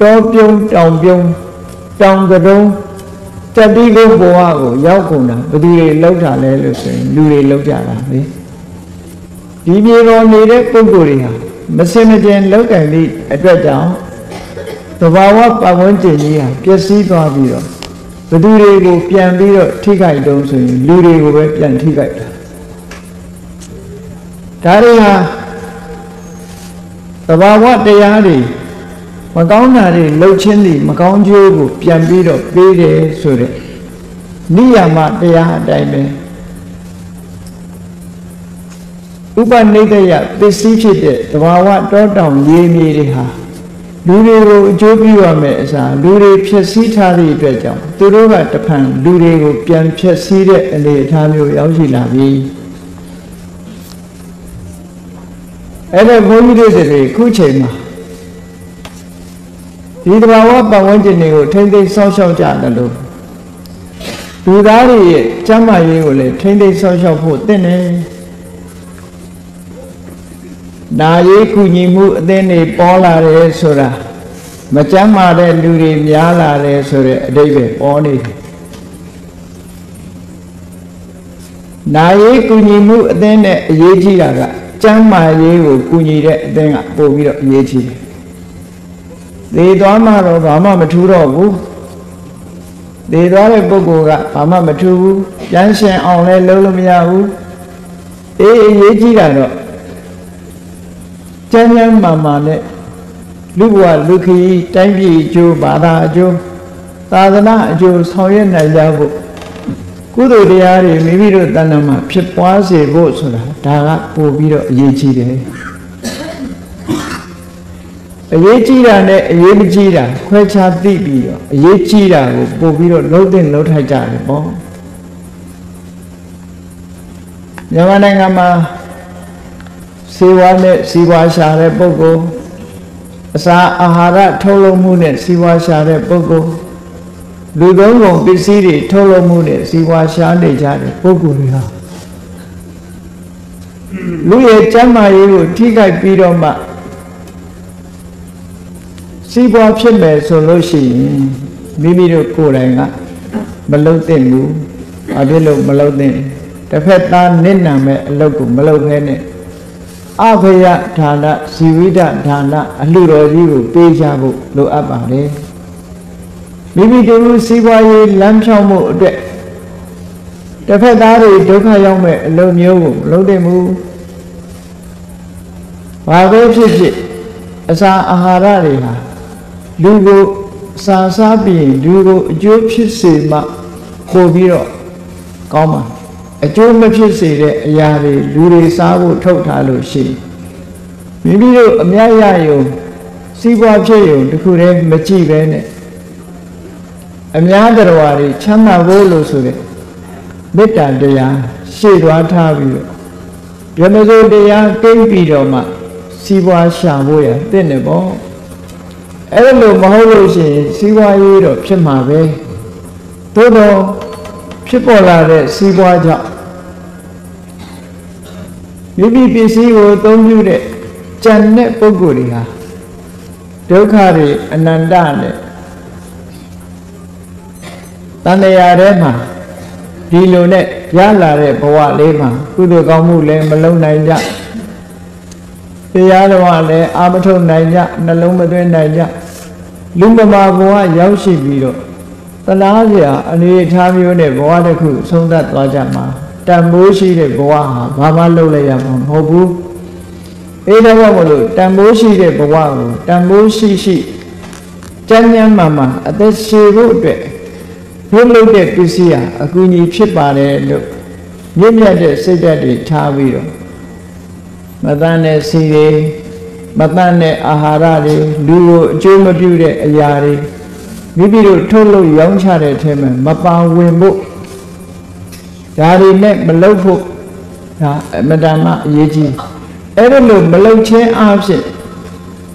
[SPEAKER 1] တောပြုံးတောင်ပြုံးတောင်ကတုံးတတိကုဘဝကိုရောက်ကုန်တာဘယ်သူတွေလောက်တာလဲလို့ဆိုရင်လူတွေလောက်ကြတာလေဒီပြေတော်နေတဲ့ပုဂ္ဂိုလ်တွေဟာမစင်မကျင်လောက်ကံသည့်အတွက်ကြောင့် သဘာဝပတ်ဝန်းကျင်ကြီးဟာပျက်စီးသွားပြီးတော့ဘသူတွေကိုပြန်ပြီးတော့ထိခိုက်တုံးဆိုရင်လူတွေကိုပဲပြန်ထိခိုက်တာဒါတွေဟာသဘာဝတရားတွေမကောင်းတာတွေလှုပ်ချင်းတွေမကောင်းကျိုးကိုပြန်ပြီးတော့ပေးတယ်ဆိုတဲ့နိယာမတရားအတိုင်းပဲဥပနိဒယပစ္စည်းဖြစ်တဲ့သဘာဝတောတောင်ရေမြေတွေဟာ လူတွေကိုအကျိုးပြုရမယ်အစားလူတွေဖြစ်စည်းထားသည့်အတွက်ကြောင့်သူတို့ကတဖန်လူတွေကိုပြန်ဖြစ်စည်းတဲ့အနေအထားမျိုးရောက်ရှိလာပြီအဲ့ဒါဘုန်းကြီးတို့တွေခုချိန်မှာဒီတဘာဝပတ်ဝန်းကျင်တွေကိုထိမ့်သိမ်းဆောက်ရှောက်ကြတယ်လို့လူသားတွေရဲ့ကျမ်းမာရေးကိုလည်းထိမ့်သိမ်းဆောက်ရှောက်ဖို့တင့်တယ် နာရေးကုညီမှုအသင်းတွေပေါ်လာတယ်ဆိုတာမကျမ်းမာတဲ့လူတွေများလာတယ်ဆိုတဲ့အဓိပ္ပာယ်ပေါ်နေတယ်နာရေးကုညီမှုအသင်းနဲ့အရေးကြီးတာကကျမ်းမာရေးကိုကုညီတဲ့အသင်းကပို့ပြီးတော့အရေးကြီးတယ်သေသွားမှတော့ဘာမှမထူးတော့ဘူးသေသွားတဲ့ပုဂ္ဂိုလ်ကဘာမှမထူးဘူးပြန်ရှင်အောင်လဲလုံးလို့မရဘူးအေးအရေးကြီးတာတော့ ကျမ်းကျမ်းမာမာနဲ့လူဘဝလူခီးတိုင်းပြည်အကျိုးဘာသာအကျိုးသာသနာအကျိုးဆောင်ရွက်နိုင်ကြဖို့ကုသိုလ်တရားတွေမိမိတို့တဏ္ဍာမှာဖြစ်ပွားစေဖို့ဆိုတာဒါကပို့ပြီးတော့အရေးကြီးတယ်အရေးကြီးတာနဲ့အရေးမကြီးတာခွဲခြားသိပြီးတော့အရေးကြီးတာကိုပို့ပြီးတော့လှုပ်တဲ့လှုပ်ထိုက်ကြတယ်ပေါ့မြန်မာနိုင်ငံမှာ စေဝါနဲ့စီဝါရှာတဲ့ပုဂ္ဂိုလ်အစာအာဟာရထုတ်လုပ်မှုနဲ့စီဝါရှာတဲ့ပုဂ္ဂိုလ်လူသုံးကုန်ပစ္စည်းတွေထုတ်လုပ်မှုနဲ့စီဝါရှာနေကြတဲ့ပုဂ္ဂိုလ်တွေဟာလူရဲ့ကျမ်းမာရေးကိုထိခိုက်ပြီးတော့မှစီးပွားဖြစ်မယ်ဆိုလို့ရှိရင်မိမိတို့ကိုယ်တိုင်ကမလုပ်သင့်ဘူး။ဘာဖြစ်လို့မလုပ်သင့်တစ်ဖက်သားနစ်နာမဲ့အလုပ်ကိုမလုပ်ခဲနဲ့ အဘယဌာနဇီဝိဒဌာနအလှတော်ကြီးကိုပေးချဖို့လိုအပ်ပါတယ်။မိမိတို့စီးပွားရေးလမ်းဖြောင်းမှုအတွက်တစ်ဖက်သားတွေဒုက္ခရောက်မဲ့အလုပ်မျိုးကိုမလုပ်သင့်ဘူး။ဘာပဲဖြစ်ဖြစ်အစာအာဟာရတွေဟာလူကိုစာစားပြီးလူကိုအကျိုးဖြစ်စေမှပို့ပြီးတော့ကောင်းပါ အကျိုးမဖြစ်စေတဲ့အရာတွေလူတွေစားဖို့ထုတ်ထားလို့ရှိမိမိတို့အများရယုံစီးပွားဖြစ်ယုံတခုတည်းမကြည့်ပဲနဲ့အများတော်တွေချမ်းသာဖို့လို့ဆိုတဲ့မေတ္တာတရားရှေ့သွားထားပြီးတော့ဗြဟ္မစိုးတရားကိမ့်ပြီးတော့မှစီးပွားရှာဖို့ရတဲ့နေပေါ့အဲ့လိုမဟုတ်လို့ရှိရင်စီးပွားရေးတော့ဖြစ်မှာပဲသို့တော့ ဖြစ်ပေါ်လာတဲ့စီးပွားကြောင့်မိမိပစ္စည်းကိုအသုံးပြုတဲ့ကြံတဲ့ပုဂ္ဂိုလ်တွေဟာဒုက္ခတွေအနန္တနဲ့တဏှာထဲမှာဒီလိုနဲ့ရလာတဲ့ဘဝလေးမှာကုသိုလ်ကောင်းမှုလည်းမလုံးနိုင်ကြတရားတော်ကလည်းအာမထုတ်နိုင်ကြနှလုံးမသွင်းနိုင်ကြလူမမာဘဝရောက်ရှိပြီးတော့ တလားစရာအနေအထားမျိုးနဲ့ဘဝတစ်ခုဆုံးသက်သွားကြမှာတန်ဖိုးရှိတဲ့ဘဝဟာဘာမှလုပ်လိုက်ရမှာမဟုတ်ဘူးအဲဒါကြောင့်မလို့တန်ဖိုးရှိတဲ့ဘဝကိုတန်ဖိုးရှိရှိကျမ်းကျမ်းမာမာအသက်ရှည်ဖို့အတွက်ဘုလုပ်တဲ့ပစ္စည်းဟာအကူအညီဖြစ်ပါတယ်လို့မြင့်မြတ်တဲ့စိတ်ဓာတ်တွေထားပြီးတော့မတန်တဲ့စီတွေမတန်တဲ့အာဟာရတွေလူကိုအကျိုးမပြုတဲ့အရာတွေ မိမိတို့ထုတ်လို့ရောင်းချတဲ့အထက်မှာမပါဝင်ဖို့ဒါတွေနဲ့မလုပ်ဖို့ဒါအမတန်မှအရေးကြီးအဲ့ဒါလို့မလုံချင်းအားဖြင့်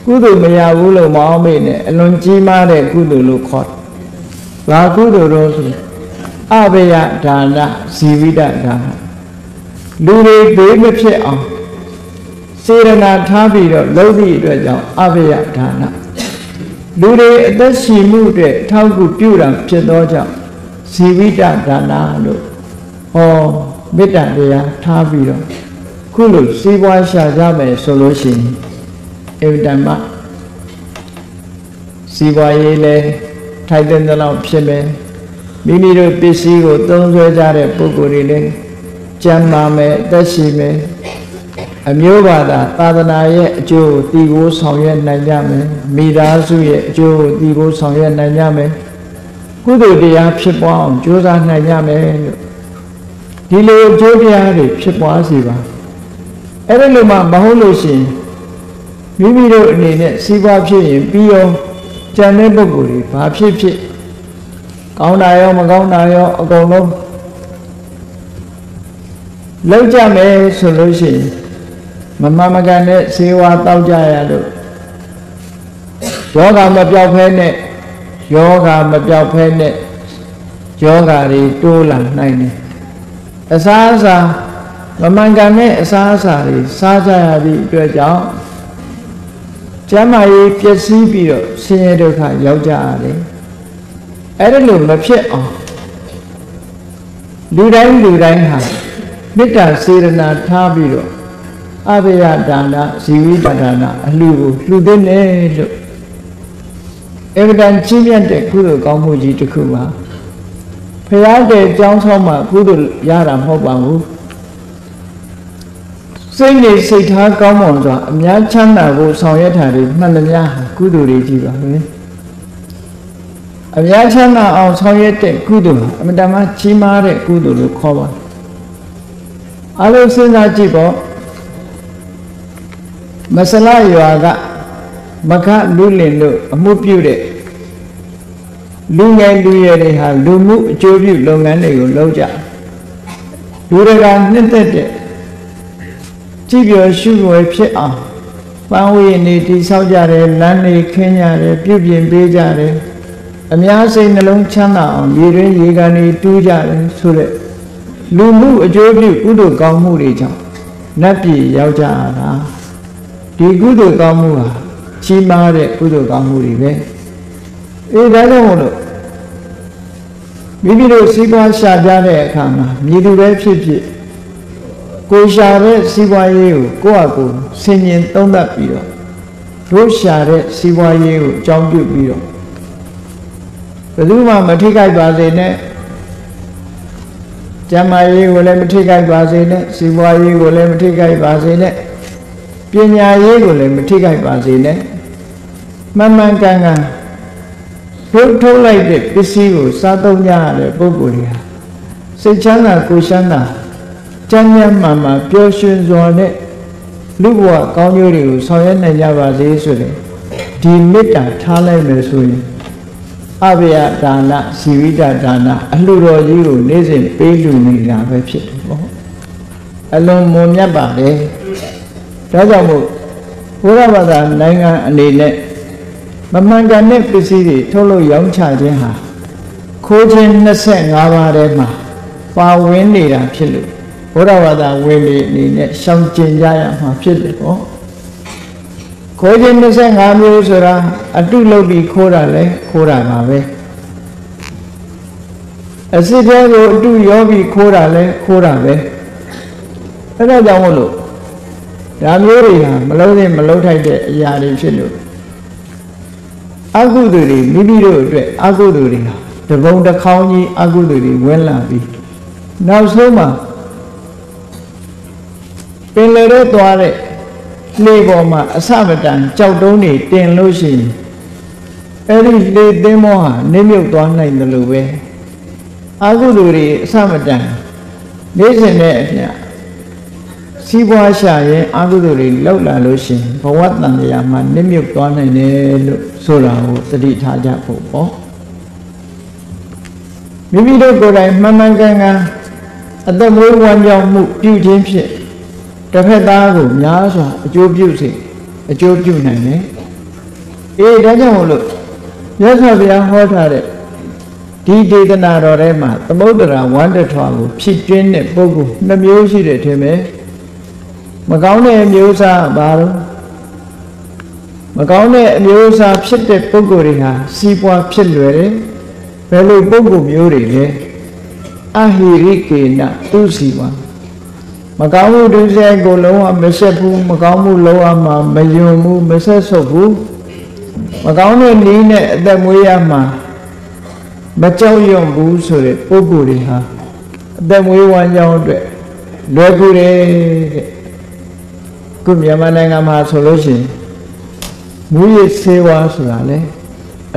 [SPEAKER 1] ကုသိုလ်မရဘူးလို့မအောင်မေ့နဲ့အလွန်ကြီးမားတဲ့ကုသိုလ်လို့ခေါ်တယ်။ဘာကုသိုလ်တော့ဆိုအဘယဒါနဇီဝိတဒါနလူတွေဘေးမဖြစ်အောင်စေရနာထားပြီးတော့လုပ်သည့်အတွက်ကြောင့်အဘယဒါန လူတွေအသက်ရှင်မှုအတွက်ထောက်ကူပြုတာဖြစ်သောကြောင့်ဇီဝိတဒါနလို့ဟောမေတ္တာတရားထားပြီးတော့ခုလိုစီးပွားရှာကြမယ်ဆိုလို့ရှိရင်အဝတ္တမစီးပွားရေးလဲထိုက်တဲ့လောက်ဖြစ်မယ်မိမိတို့ပစ္စည်းကိုသုံးစွဲကြတဲ့ပုဂ္ဂိုလ်တွေလည်းကျမ်းမာမယ်အသက်ရှိမယ် အမျိုးဘာသာသာသနာရဲ့အကျိုးကိုတည်ကိုဆောင်ရွက်နိုင်ကြမယ်မိသားစုရဲ့အကျိုးကိုတည်ကိုဆောင်ရွက်နိုင်ကြမယ်ကုသိုလ်တရားဖြစ်ပွားအောင်ကြိုးစားနိုင်ကြမယ်လို့ဒီလိုအကျိုးတရားတွေဖြစ်ပွားစေပါအဲ့ဒါလိုမှမဟုတ်လို့ရှိရင်မိမိတို့အနေနဲ့စီးပွားဖြစ်ရင်ပြီးရောကြံတဲ့ပုဂ္ဂိုလ်တွေဘာဖြစ်ဖြစ်ကောင်းတာရောမကောင်းတာရောအကုန်လုံးလောက်ကြမယ်ဆိုလို့ရှိရင် မမမကန်တဲ့ဈေးဝါတောက်ကြရလို့ယောဂမပြောက်ဖဲနဲ့ယောဂမပြောက်ဖဲနဲ့ယောဂတွေတိုးလာနိုင်တယ်အစားအစာမမှန်ကန်တဲ့အစားအစာတွေစားကြရသည့်အတွက်ကြောင့်ကျမ်းမာရေးပျက်စီးပြီးတော့ဆင်းရဲဒုက္ခရောက်ကြရတယ်အဲ့ဒါလို့မဖြစ်အောင်လူတိုင်းလူတိုင်းဟာမေတ္တာစေရနာထားပြီးတော့ အဘယဒါနဇီဝိတဒါနအလှကိုလှူသင့်တယ်လို့အဗဒံကြီးမြတ်တဲ့ကုသိုလ်ကောင်းမှုကြီးတစ်ခုပါဖရာတဲ့ကြောင်းဆောင်မှာကုသိုလ်ရတာမဟုတ်ပါဘူးစိတ်နဲ့စိတ်ထားကောင်းမွန်စွာအများချမ်းသာဖို့ဆောင်ရွက်တာတွေမှန်သမျှဟာကုသိုလ်တွေကြီးပါပဲအများချမ်းသာအောင်ဆောင်ရွက်တဲ့ကုသိုလ်အမတမကြီးမားတဲ့ကုသိုလ်လို့ခေါ်ပါတယ်အလုံးစဉ်းစားကြည့်ပေါ့ မဆလရွာကမခလူလင်တို့အမှုပြုတဲ့လူငယ်လူရွယ်တွေဟာလူမှုအကျိုးပြုလုပ်ငန်းတွေကိုလုပ်ကြလူတွေကနှစ်သက်တဲ့ကြည်ပြောရှုွယ်ဖြစ်အောင်ပန်းဝေးနေတိဆောက်ကြတယ်လမ်းတွေခင်းကြတယ်ပြုပြင်ပေးကြတယ်အများစိတ်နှလုံးချမ်းသာအောင်ရေရင်းရေကန်တွေတူးကြတယ်ဆိုတဲ့လူမှုအကျိုးပြုကုသိုလ်ကောင်းမှုတွေကြောင့်နတ်ပြည်ရောက်ကြတာ ဒီကုသိုလ်ကောင်းမှုဟာကြီးမားတဲ့ကုသိုလ်ကောင်းမှုတွေပဲအေးဒါကြောင့်မို့လို့မိမိတို့စီးပွားရှာကြတဲ့အခါမှာမြည်သူပဲဖြစ်ဖြစ်ကိုရှာတဲ့စီးပွားရေးကိုကိုယ့်အကူဆင်ញင်သုံးသပ်ပြီးတော့တို့ရှာတဲ့စီးပွားရေးကိုအကြောင်းပြုပြီးတော့ဘယ်သူမှမထိခိုက်ပါစေနဲ့ကျမ်းမာရေးကိုလည်းမထိခိုက်ပါစေနဲ့စီးပွားရေးကိုလည်းမထိခိုက်ပါစေနဲ့ ပညာရေးကိုလည်းမထိခိုက်ပါစေနဲ့မှန်မှန်ကန်ကန်ထုတ်ထုတ်လိုက်တဲ့ပစ္စည်းကိုစားသုံးကြရတဲ့ပုဂ္ဂိုလ်တွေဟာစိတ်ချမ်းသာကိုယ်ချမ်းသာကျမ်းကျမ်းမှန်မှန်ပျော်ရွှင်စွာနဲ့လူဘဝကောင်းကျိုးတွေကိုဆောင်ရွက်နိုင်ကြပါစေဆိုတဲ့ဒီမေတ္တာထားလိုက်မယ်ဆိုရင်အဘယဒါနစီဝိတဒါနအလှတော်ကြီးကိုနေ့စဉ်ပေးလူနေတာပဲဖြစ်တယ်ပေါ့အလုံးမွန်မြတ်ပါလေ ဒါကြောင့်မို့ဘုရားဘာသာနိုင်ငံအနေနဲ့မမှန်ကန်တဲ့ပစ္စည်းတွေထုတ်လုပ်ရောင်းချခြင်းဟာခိုးခြင်း25ပါးထဲမှာပါဝင်နေတာဖြစ်လို့ဘုရားဘာသာဝင်တွေအနေနဲ့ရှောင်ကျင်ကြရမှာဖြစ်တယ်ပေါ့ခိုးခြင်း25မျိုးဆိုတာအတုလုပ်ပြီးခိုးတာလဲခိုးတာပါပဲအစစ်တဲကိုအတုရောပြီးခိုးတာလဲခိုးတာပဲအဲဒါကြောင့်မို့လို့ ဒါမျိုးတွေဟာမလုံးနဲ့မလုံးထိုက်တဲ့အရာတွေဖြစ်လို့အကုသိုလ်တွေမိမိတို့အတွက်အကုသိုလ်တွေဟာတပုံတစ်ခေါင်းကြီးအကုသိုလ်တွေဝင်လာပြီးနောက်ဆုံးမှာပင်လယ်ထဲသွားတဲ့လေပေါ်မှာအစမတန်ကြောက်တုံးတွေတင်လို့ရှိရင်အဲ့ဒီလေသင်းမောဟာနစ်မြုပ်သွားနိုင်တယ်လို့ပဲအကုသိုလ်တွေအစမတန်နေစဉ်နဲ့အမျှစီး ပွားရှာရင်အကုသိုလ်တွေလောက်လာလို့ရှိရင်ဘဝတန်တရားမှာနစ်မြုပ်သွားနိုင်တယ်လို့ဆိုတာကိုသတိထားကြဖို့ပေါ့မိမိတို့ကိုယ်တိုင်မှန်မှန်ကန်ကန်အသက်မွေးဝမ်းကြောင်းမှုပြုခြင်းဖြင့်တစ်ဖက်သားကိုများစွာအကျိုးပြုစေအကျိုးပြုနိုင်တယ်အေးဒါကြောင့်မို့လို့မြတ်စွာဘုရားဟောထားတဲ့ဒီဒေသနာတော်ထဲမှာသမုဒ္ဒရာဝန္တထွာကိုဖြစ်ကျွင်းတဲ့ပုဂ္ဂိုလ်နှမျိုးရှိတယ်ထင်မယ် မကောင်းတဲ့အမျိုးအစားဘာလို့မကောင်းတဲ့အမျိုးအစားဖြစ်တဲ့ပုဂ္ဂိုလ်တွေဟာစီးပွားဖြစ်လွယ်တယ်ဘယ်လိုပုဂ္ဂိုလ်မျိုးတွေလဲအဟိရိကေနသူစီပါမကောင်းမှုဒုစရိုက်ကိုလုံးဝမဆက်ဘူးမကောင်းမှုလုံးဝမှမယုံဘူးမဆက်ဆုပ်ဘူးမကောင်းတဲ့နည်းနဲ့အသက်မွေးရမှာမကြောက်ရွံ့ဘူးဆိုတဲ့ပုဂ္ဂိုလ်တွေဟာအသက်မွေးဝမ်းကြောင်းအတွက်လွယ်ကူတယ်တဲ့ ခုမြန်မာနိုင်ငံမှာဆိုလို့ရှိရင်မူရစ်ဆေးဝါးဆိုတာလေ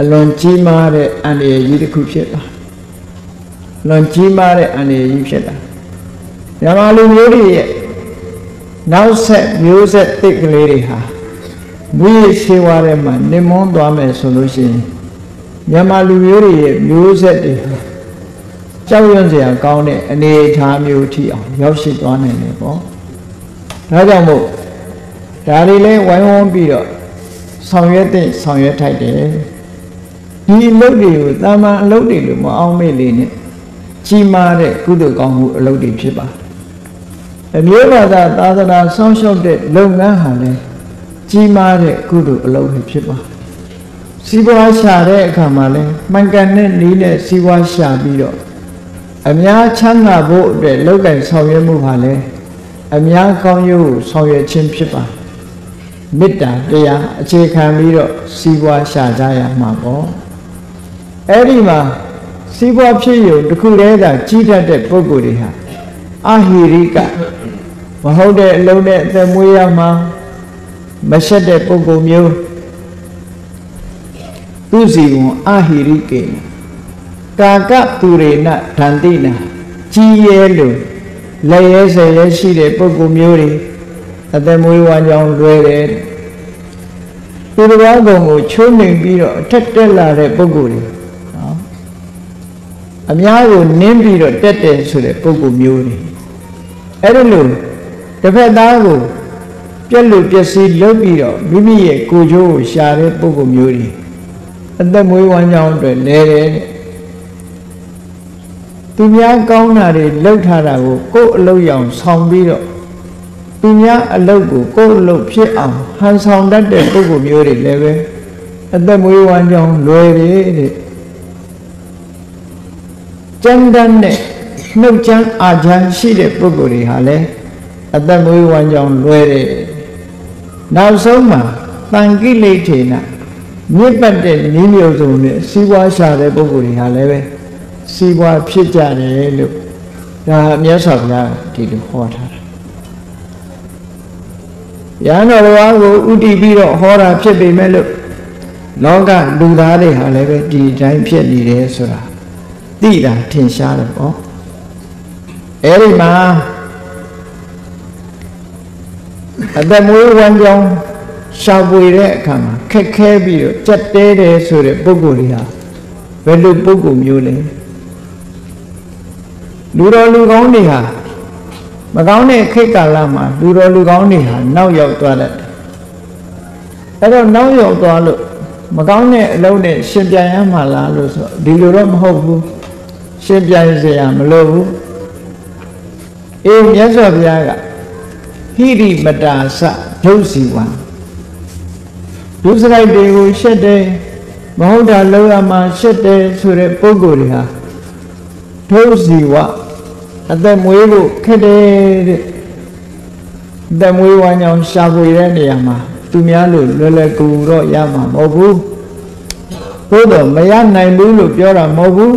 [SPEAKER 1] အလွန်ကြီးမားတဲ့အန္တရာယ်ကြီးတစ်ခုဖြစ်တာလွန်ကြီးမားတဲ့အန္တရာယ်ကြီးဖြစ်တာမြန်မာလူမျိုးတွေရဲ့နောက်ဆက်မျိုးဆက်တစ်ကလေးတွေဟာမူရစ်ဆေးဝါးထဲမှာနေမွန်းသွားမယ်ဆိုလို့ရှိရင်မြန်မာလူမျိုးတွေရဲ့မျိုးဆက်တွေဟာကြောက်ရွံ့စရာကောင်းတဲ့အနေအထားမျိုးထိအောင်ရောက်ရှိသွားနိုင်တယ်ပေါ့ဒါကြောင့်မို့ ဒါတွေလဲဝိုင်းဝန်းပြီးတော့ဆောင်ရွက်တဲ့ဆောင်ရွက်ထိုက်တယ်ဒီအလုပ်တွေကိုတာမန်အလုပ်တွေလို့မအောင်မေ့လေနဲ့ကြီးမားတဲ့ကုသိုလ်ကောင်းမှုအလုပ်တွေဖြစ်ပါအမျိုးဘာသာသာသနာဆောင်းလျှောက်တဲ့လုပ်ငန်းဟာလည်းကြီးမားတဲ့ကုသိုလ်အလုပ်တွေဖြစ်ပါစီးပွားရှာတဲ့အခါမှာလဲမှန်ကန်တဲ့နည်းနဲ့စီးပွားရှာပြီးတော့အများချမ်းသာဖို့အတွက်လောက်ကင်ဆောင်ရွက်မှုဟာလဲအများကောင်းရုပ်ဆောင်ရွက်ခြင်းဖြစ်ပါ မေတ္တာတရားအခြေခံပြီးတော့စီးပွားရှာကြရမှာပေါ့အဲ့ဒီမှာစီးပွားဖြစ်ရုံတစ်ခုတည်းသာကြီးတတ်တဲ့ပုဂ္ဂိုလ်တွေဟာအဟိရိကမဟုတ်တဲ့အလုံးနဲ့အသက်မွေးရမှာမရှက်တဲ့ပုဂ္ဂိုလ်မျိုးသူစီဝန်အဟိရိကေကာကပုရေနဓန္တိနာကြီးရဲလို့လက်ရဲဆယ်ရဲရှိတဲ့ပုဂ္ဂိုလ်မျိုးတွေ အသက်မွေးဝမ်းကြောင်းလွယ်တယ်သူတစ်ပါးကုံကိုချိုးနှိမ်ပြီးတော့အထက်တက်လာတဲ့ပုဂ္ဂိုလ်တွေနော်အများကိုနင်းပြီးတော့တက်တယ်ဆိုတဲ့ပုဂ္ဂိုလ်မျိုးတွေအဲ့ဒီလိုတစ်ဖက်သားကိုပြက်လို့ပြက်စီးလုပ်ပြီးတော့မိမိရဲ့ကိုယ်ကျိုးကိုရှာတဲ့ပုဂ္ဂိုလ်မျိုးတွေအသက်မွေးဝမ်းကြောင်းအတွက်လဲတယ်တဲ့သူများကောင်းတာတွေလှုပ်ထားတာကိုကိုယ်အလုပ်ရောင်ဆောင်ပြီးတော့ သူများအလုပ်ကိုကိုယ်အလုပ်ဖြစ်အောင်ဟန်ဆောင်တတ်တဲ့ပုဂ္ဂိုလ်မျိုးတွေလည်းပဲအသက်မွေးဝမ်းကြောင်းလွယ်တယ်တဲ့ကြမ်းတမ်းတဲ့နှုတ်ချမ်းအာချမ်းရှိတဲ့ပုဂ္ဂိုလ်တွေဟာလည်းအသက်မွေးဝမ်းကြောင်းလွယ်တယ်နောက်ဆုံးမှာတန်ကိလေထေနမြင့်ပတ်တဲ့နည်းမျိုးစုံနဲ့စီးပွားရှာတဲ့ပုဂ္ဂိုလ်တွေဟာလည်းပဲစီးပွားဖြစ်ကြတယ်လို့ဒါမြတ်စွာဘုရားဒီလိုဟောထားတာ ရဟန်းတော်ဘုရားကိုဥတည်ပြီးတော့ဟောတာဖြစ်ပေမဲ့လို့လောကလူသားတွေဟာလည်းပဲဒီတိုင်းဖြစ်နေတယ်ဆိုတာသိတာထင်ရှားတယ်ပေါ့အဲ့ဒီမှာအသက်မွေးဝမ်းကြောင်းရှာပွေတဲ့အခါမှာခက်ခဲပြီးတော့ကြက်တဲတယ်ဆိုတဲ့ပုဂ္ဂိုလ်တွေဟာဘယ်လိုပုဂ္ဂိုလ်မျိုးလဲလူတော်လူကောင်းတွေဟာ မကောင်းတဲ့ခေတ်ကာလမှာလူတော်လူကောင်းတွေဟာနောက်ရောက်သွားတတ်တယ်အဲ့တော့နောက်ရောက်သွားလို့မကောင်းတဲ့အလုံးနဲ့ရှင်ပြန်ရမှာလားလို့ဆိုဒီလိုတော့မဟုတ်ဘူးရှင်ပြန်เสียမလိုဘူးအေးမြတ်စွာဘုရားကဟိရိမတာစဒုစီဝံဒုစရိုက်တွေကိုရှက်တယ်မဟုတ်တာလောက်ရမှာရှက်တယ်ဆိုတဲ့ပုံကိုယ်တွေဟာဒုစီဝ အသက်မွေးလို့ခက်တယ်တဲ့အသက်မွေးဝမ်းကြောင်းရှာဖွေတဲ့နေရာမှာသူများလို့လွယ်လွယ်ကူတော့ရမှာမဟုတ်ဘူးဘို့တော့မရနိုင်ဘူးလို့ပြောတာမဟုတ်ဘူး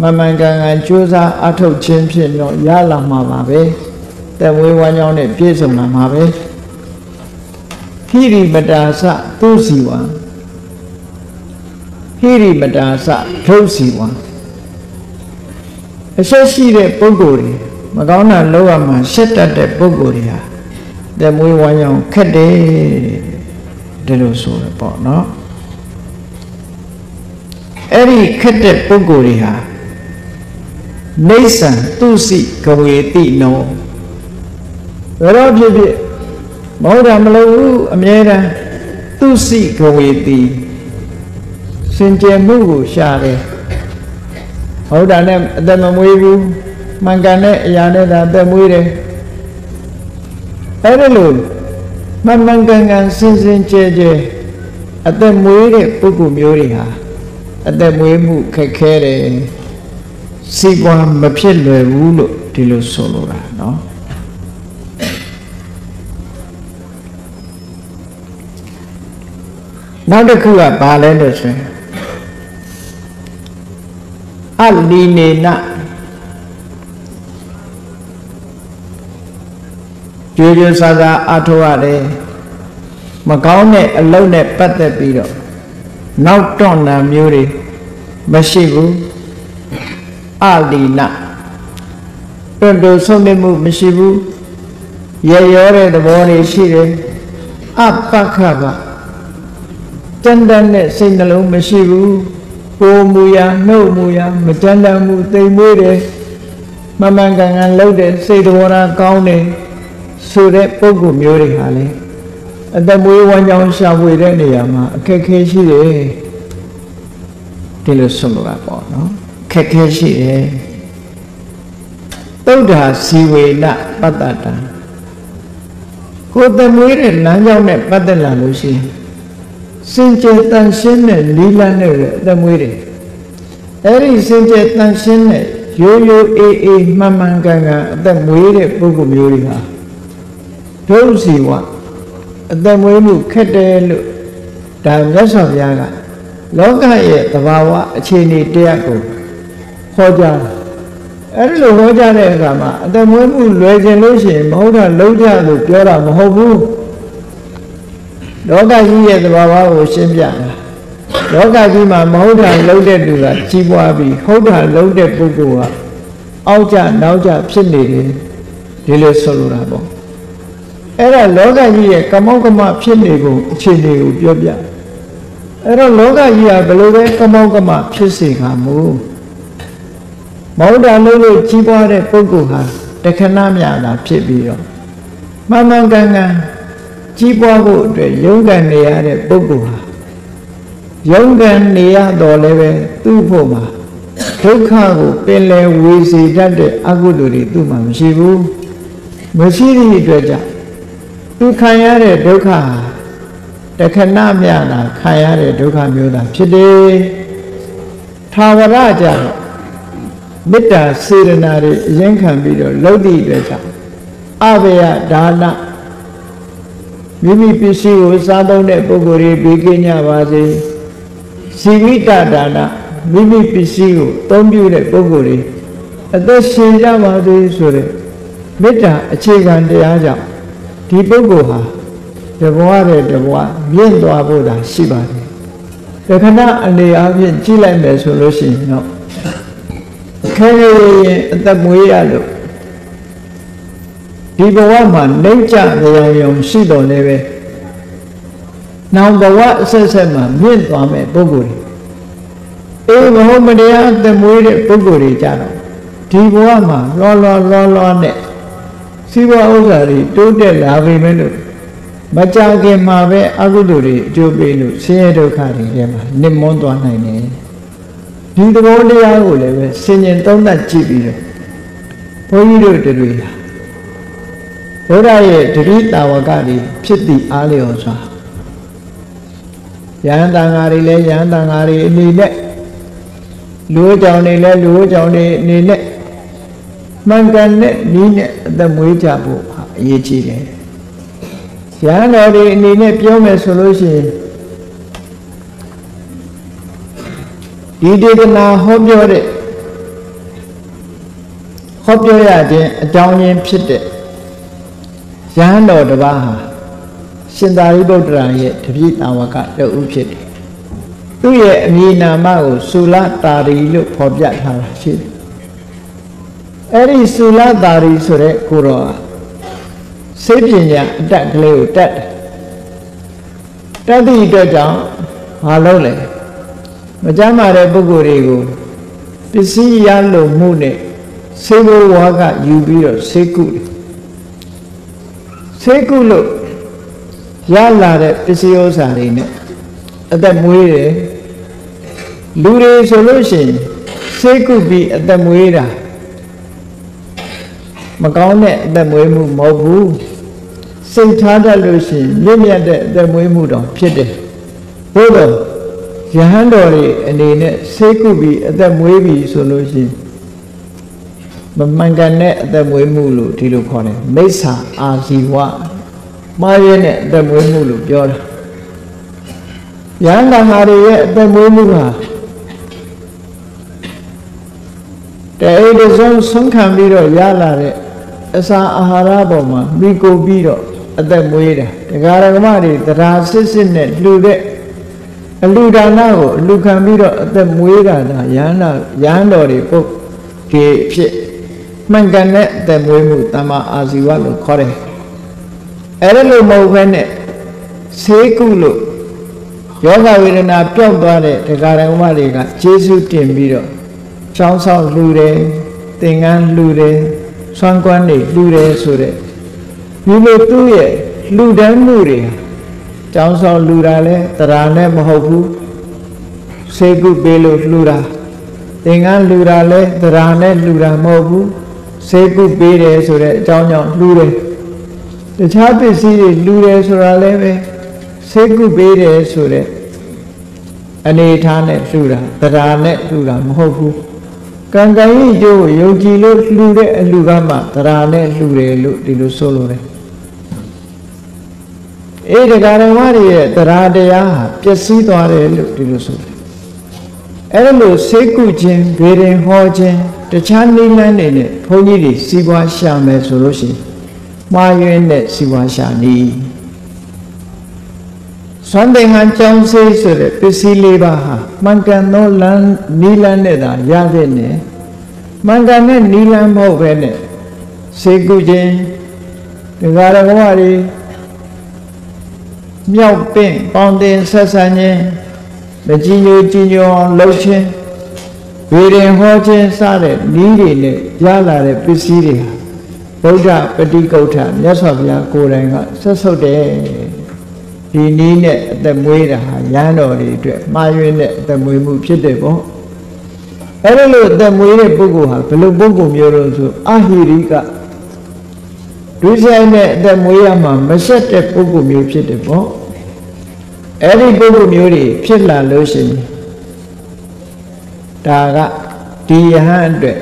[SPEAKER 1] မမှန်ကန်ကန်ကြိုးစားအထောက်ခြင်းဖြင့်တော့ရလာမှာပါပဲသက်မွေးဝမ်းကြောင်းနဲ့ပြည့်စုံလာမှာပဲဟိရိမတာစသူစီဝံဟိရိမတာစဒုစီဝံ အဆက်ရှိတဲ့ပုဂ္ဂိုလ်တွေမကောင်းတာလောက်ရမှရှက်တတ်တဲ့ပုဂ္ဂိုလ်တွေဟာသက်မွေးဝမ်းကြောင်းခက်တယ်ဒီလိုဆိုရပေါ့နော်အဲ့ဒီခက်တဲ့ပုဂ္ဂိုလ်တွေဟာနေဆံသူစီကဝေတိနောဘယ်တော့ဖြစ်ဖြစ်မဟုတ်တာမလုပ်ဘူးအမြဲတမ်းသူစိကဝေတိစင်ကြယ်မှုကိုရှာတယ် ဟုတ်တာနဲ့အသက်မမွေးဘူးမှန်ကန်တဲ့အရာနဲ့သာအသက်မွေးတယ်အဲ့ဒါလို့မမှန်ကန်ကန်စင်စင်ကြယ်ကြယ်အသက်မွေးတဲ့ပုဂ္ဂိုလ်မျိုးတွေဟာအသက်မွေးမှုခက်ခဲတယ်စီပွားမဖြစ်လွယ်ဘူးလို့ဒီလိုဆိုလိုတာเนาะနောက်တစ်ခုကဘာလဲလို့ဆိုရင် အလီနေနကြွေကြွစားစားအထောရတယ်မကောင်းတဲ့အလုပ်နဲ့ပတ်သက်ပြီးတော့နောက်တော့နာမျိုးတွေမရှိဘူးအလီနတွန့်တူဆုံးနေမှုမရှိဘူးရရောတဲ့သဘောတွေရှိတယ်အပက္ခကတန်တန်တဲ့စိတ်နှလုံးမရှိဘူး ကိုမူရာနှုတ်မူရာမတန်တန်မှုသိမ်မွေးတယ်မမှန်ကန်ကန်လှုပ်တဲ့စိတ်တော်ရာကောင်းတယ်ဆိုတဲ့ပုံကူမျိုးတွေဟာလေအသက်မွေးဝမ်းကြောင်းရှာဖွေတဲ့နေရာမှာအခက်ခဲရှိတယ်ဒီလိုဆိုလိုတာပေါ့နော်ခက်ခဲရှိတယ်သုဒ္ဓါစီဝေနပတ္တတံကိုယ်သမွေးတဲ့လမ်းကြောင်းနဲ့ပတ်သက်လာလို့ရှိရင် စင်ကြယ်တန်ရှင်းတဲ့လီလန်းနဲ့အသမွေးတယ်အဲ့ဒီစင်ကြယ်တန်ရှင်းတဲ့ရိုးရိုးအေးအေးမှန်မှန်ကန်ကန်အသက်မွေးတဲ့ပုဂ္ဂိုလ်မျိုးတွေဟာဒုစီဝအသက်မွေးမှုခက်တယ်လို့ဒါမြတ်စွာဘုရားကလောကရဲ့သဘာဝအခြေအနေတရားကိုဟောကြားတာအဲ့ဒီလိုဟောကြားတဲ့အခါမှာအသက်မွေးမှုလွယ်ခြင်းလို့ရှိရင်မဟုတ်တာလုံးကြလို့ပြောတာမဟုတ်ဘူး လောကကြီးရဲ့သဘာဝကိုရှင်းပြတာလောကကြီးမှာမဟုတ်တာလုံးတဲ့သူကကြီးပွားပြီးဟုတ်တာလုံးတဲ့ပုဂ္ဂိုလ်ကအောက်ကြနောက်ကြဖြစ်နေတယ်ဒီလိုဆိုလိုတာပေါ့အဲ့ဒါလောကကြီးရဲ့ကမောက်ကမဖြစ်နေကုန်အခြေအနေကိုပြောပြအဲ့တော့လောကကြီးကဘယ်လိုပဲကမောက်ကမဖြစ်စေခါမူမဟုတ်တာလုံးလို့ကြီးပွားတဲ့ပုဂ္ဂိုလ်ဟာတခဏမြတာဖြစ်ပြီးတော့မှန်မှန်ကန်ကန် ကြီးပွားဖို့အတွက်ရုန်းကန်နေရတဲ့ပုဂ္ဂိုလ်ဟာရုန်းကန်နေရတော့လည်းပဲသူ့ဖို့မှာဒုက္ခကိုပင်လယ်ဝေစီတတ်တဲ့အကုသိုလ်တွေသူ့မှာမရှိဘူးမရှိသည့်အတွက်ကြောင့်သူခံရတဲ့ဒုက္ခဟာတခဏမြတာခံရတဲ့ဒုက္ခမျိုးသာဖြစ်တယ်ထာဝရကြတော့မေတ္တာစေရနာတွေအရင်ခံပြီးတော့လှုပ်သည့်အတွက်ကြောင့်အဘယဒါန မိမိပစ္စည်းကိုစားသုံးတဲ့ပုဂ္ဂိုလ်တွေဘေးကင်းကြပါစေစီဝိတဒါနမိမိပစ္စည်းကိုသုံးပြုတဲ့ပုဂ္ဂိုလ်တွေအသက်ရှင်ကြပါစေဆိုတဲ့မေတ္တာအခြေခံတရားကြောင့်ဒီပုဂ္ဂိုလ်ဟာတဘဝတဲ့တဘဝမြင့်သွားဖို့သာရှိပါတယ်။တခဏအနေအချင်းကြည့်လိုက်မယ်ဆိုလို့ရှိရင်တော့ခဲခဲရင်အသက်မွေးရလို့ ဒီဘဝမှာနှိမ့်ကြကြောင်ရုံရှိတော်လည်းပဲနောင်ဘဝအဆက်ဆက်မှာမြင့်သွားမယ်ပုဂ္ဂိုလ်တွေအေးဘဝမတရားအသက်မွေးတဲ့ပုဂ္ဂိုလ်တွေကြတော့ဒီဘဝမှာလောလောလောလောနဲ့စီးပွားဥစ္စာတွေတိုးတက်လာပြီမဲ့လို့မကြခင်မှာပဲအကုသိုလ်တွေအကျိုးပေးလို့ဆင်းရဲဒုက္ခတွေထဲမှာနစ်မွန်းသွားနိုင်တယ်ဒီသဘောတရားကိုလည်းပဲဆင်ញင်သုံးသပ်ကြည့်ပြီးတော့ဘုန်းကြီးတို့တွေဟာ ဘုရားရဲ့တတိတာဝကတွေဖြစ်သည့်အားလျော်စွာယဟန်တန်ဃာတွေလည်းယဟန်တန်ဃာတွေအနေနဲ့လူကြောင်တွေလည်းလူကြောင်တွေအနေနဲ့မှန်ကန်တဲ့နည်းနဲ့အသက်မွေးကြဖို့အရေးကြီးတယ်။ရဟန်းတော်တွေအနေနဲ့ပြောမယ်ဆိုလို့ရှိရင်ဒီဒေသနာဟောပြောတဲ့ဟောပြောရခြင်းအကြောင်းရင်းဖြစ်တဲ့ ရဟန်းတော်တစ်ပါးဟာရှင်သာရိပုတ္တရာရဲ့တပည့်တာဝကတဦးဖြစ်တယ်။သူ့ရဲ့အမည်နာမကိုသုလတာရီလို့ဖော်ပြထားတာရှိတယ်အဲ့ဒီသုလတာရီဆိုတဲ့ကိုတော်စေပညာအတက်ကလေးကိုတက်တယ်တက်သည့်အတွက်ကြောင့်ဘာလုပ်လဲမကြမ်းပါတဲ့ပုဂ္ဂိုလ်တွေကိုပစ္စည်းရလို့မှုနဲ့ဆေးဘဝကယူပြီးတော့ဆေးကုတယ် ဆေးကုလို့ရလာတဲ့ပစ္စည်းဥစ္စာတွေနဲ့အသက်မွေးတယ်လူတွေဆိုလို့ရှိရင်ဆေးကုပြီးအသက်မွေးတာမကောင်းတဲ့အသက်မွေးမှုမဟုတ်ဘူးစိတ်ထားတတ်လို့ရှိရင်မြင့်မြတ်တဲ့အသက်မွေးမှုတော့ဖြစ်တယ်ဘို့တော့ယဟန်တော်တွေအနေနဲ့ဆေးကုပြီးအသက်မွေးပြီဆိုလို့ရှိရင် မမှန်ကန်တဲ့အသက်မွေးမှုလို့ဒီလိုခေါ်တယ်မိစ္ဆာအာဇီဝမှားရတဲ့အသက်မွေးမှုလို့ပြောတာယဟန်တော်ဟာတွေရဲ့အသက်မွေးမှုဟာတဲ့အိဒဆုံးဆုံးခံပြီးတော့ရလာတဲ့အစာအာဟာရပေါ်မှာမိကိုပြီးတော့အသက်မွေးတာတရားဓမ္မတွေတရားစစ်စစ်နဲ့လှူတဲ့အလူဒါနကိုအလူခံပြီးတော့အသက်မွေးတာဒါရဟန္တာရဟန်းတော်တွေပုတ်ဒီဖြစ် မှန်ကန်တဲ့အသက်မွေးမှုတမ္မာအာဇီဝလို့ခေါ်တယ်အဲ့ဒါလို့မဟုတ်ဘဲနဲ့ဆေးကုလို့ယောဂဝေဒနာပျောက်သွားတဲ့တရားဓမ္မတွေကကျေးဇူးတင်ပြီးတော့ချောင်းဆောင်လှူတယ်သင်္ကန်းလှူတယ်ဆွမ်းကွမ်းတွေလှူတယ်ဆိုတဲ့ဒီလိုသူ့ရဲ့လှူဒန်းမှုတွေကျောင်းဆောင်လှူတာလဲတရားနဲ့မဟုတ်ဘူးစေကုပေးလို့လှူတာသင်္ကန်းလှူတာလဲတရားနဲ့လှူတာမဟုတ်ဘူး စေကုပေးတယ်ဆိုတဲ့အကြောင်းကြောင့်လှူတယ်တခြားပစ္စည်းတွေလှူတယ်ဆိုတာလဲပဲစေကုပေးတယ်ဆိုတဲ့အနေထားနဲ့လှူတာတရားနဲ့လှူတာမဟုတ်ဘူးကံကံဤကျိုးကိုယုံကြည်လို့လှူတဲ့အလှူကမှတရားနဲ့လှူတယ်လို့ဒီလိုဆိုလိုတယ်အေးတရားဓမ္မတွေရဲ့တရားတရားဟာပျက်စီးသွားတယ်လို့ဒီလိုဆိုတယ်အဲ့ဒါလို့စိတ်ကုခြင်းဗေဒင်ဟောခြင်း တခြားနိလန်းတွေနဲ့ဘုန်းကြီးတွေစီးပွားရှာမယ်ဆိုလို့ရှိရင်မှားယွင်းတဲ့စီးပွားရှာနည်းသွမ်းသင်္ကန်းကြောင်းစေးဆိုတဲ့ပစ္စည်းလေးပါးဟာမှန်ကန်သောလမ်းနီလန်းနဲ့သာရတဲ့နဲ့မှန်ကန်တဲ့နီလန်းမဟုတ်ပဲနဲ့စေကုခြင်းတရားတော်ကတွေမြောက်ပင့်ပေါင်းတင်ဆက်ဆံခြင်းမကြည်ညိုကြည်ညိုအောင်လှုပ်ခြင်း ဝေရင်ဟောခြင်းစတဲ့နီးတွေနဲ့ရလာတဲ့ပစ္စည်းတွေဟာဗုဒ္ဓပฏิကုဋ္ဌမြတ်စွာဘုရားကိုယ်တိုင်ကဆက်ဆုပ်တယ်ဒီနီးနဲ့အသက်မွေးတာဟာရဟန်းတော်တွေအတွက်မှားယွင်းတဲ့အသက်မွေးမှုဖြစ်တယ်ပေါ့အဲ့လိုလိုအသက်မွေးတဲ့ပုဂ္ဂိုလ်ဟာဘယ်လိုပုဂ္ဂိုလ်မျိုးလို့ဆိုအဟိရိကဒုစရိုက်နဲ့အသက်မွေးရမှာမဆက်တဲ့ပုဂ္ဂိုလ်မျိုးဖြစ်တယ်ပေါ့အဲ့ဒီပုဂ္ဂိုလ်မျိုးတွေဖြစ်လာလို့ရှိရင် ဒါကဒီယဟန်အတွက်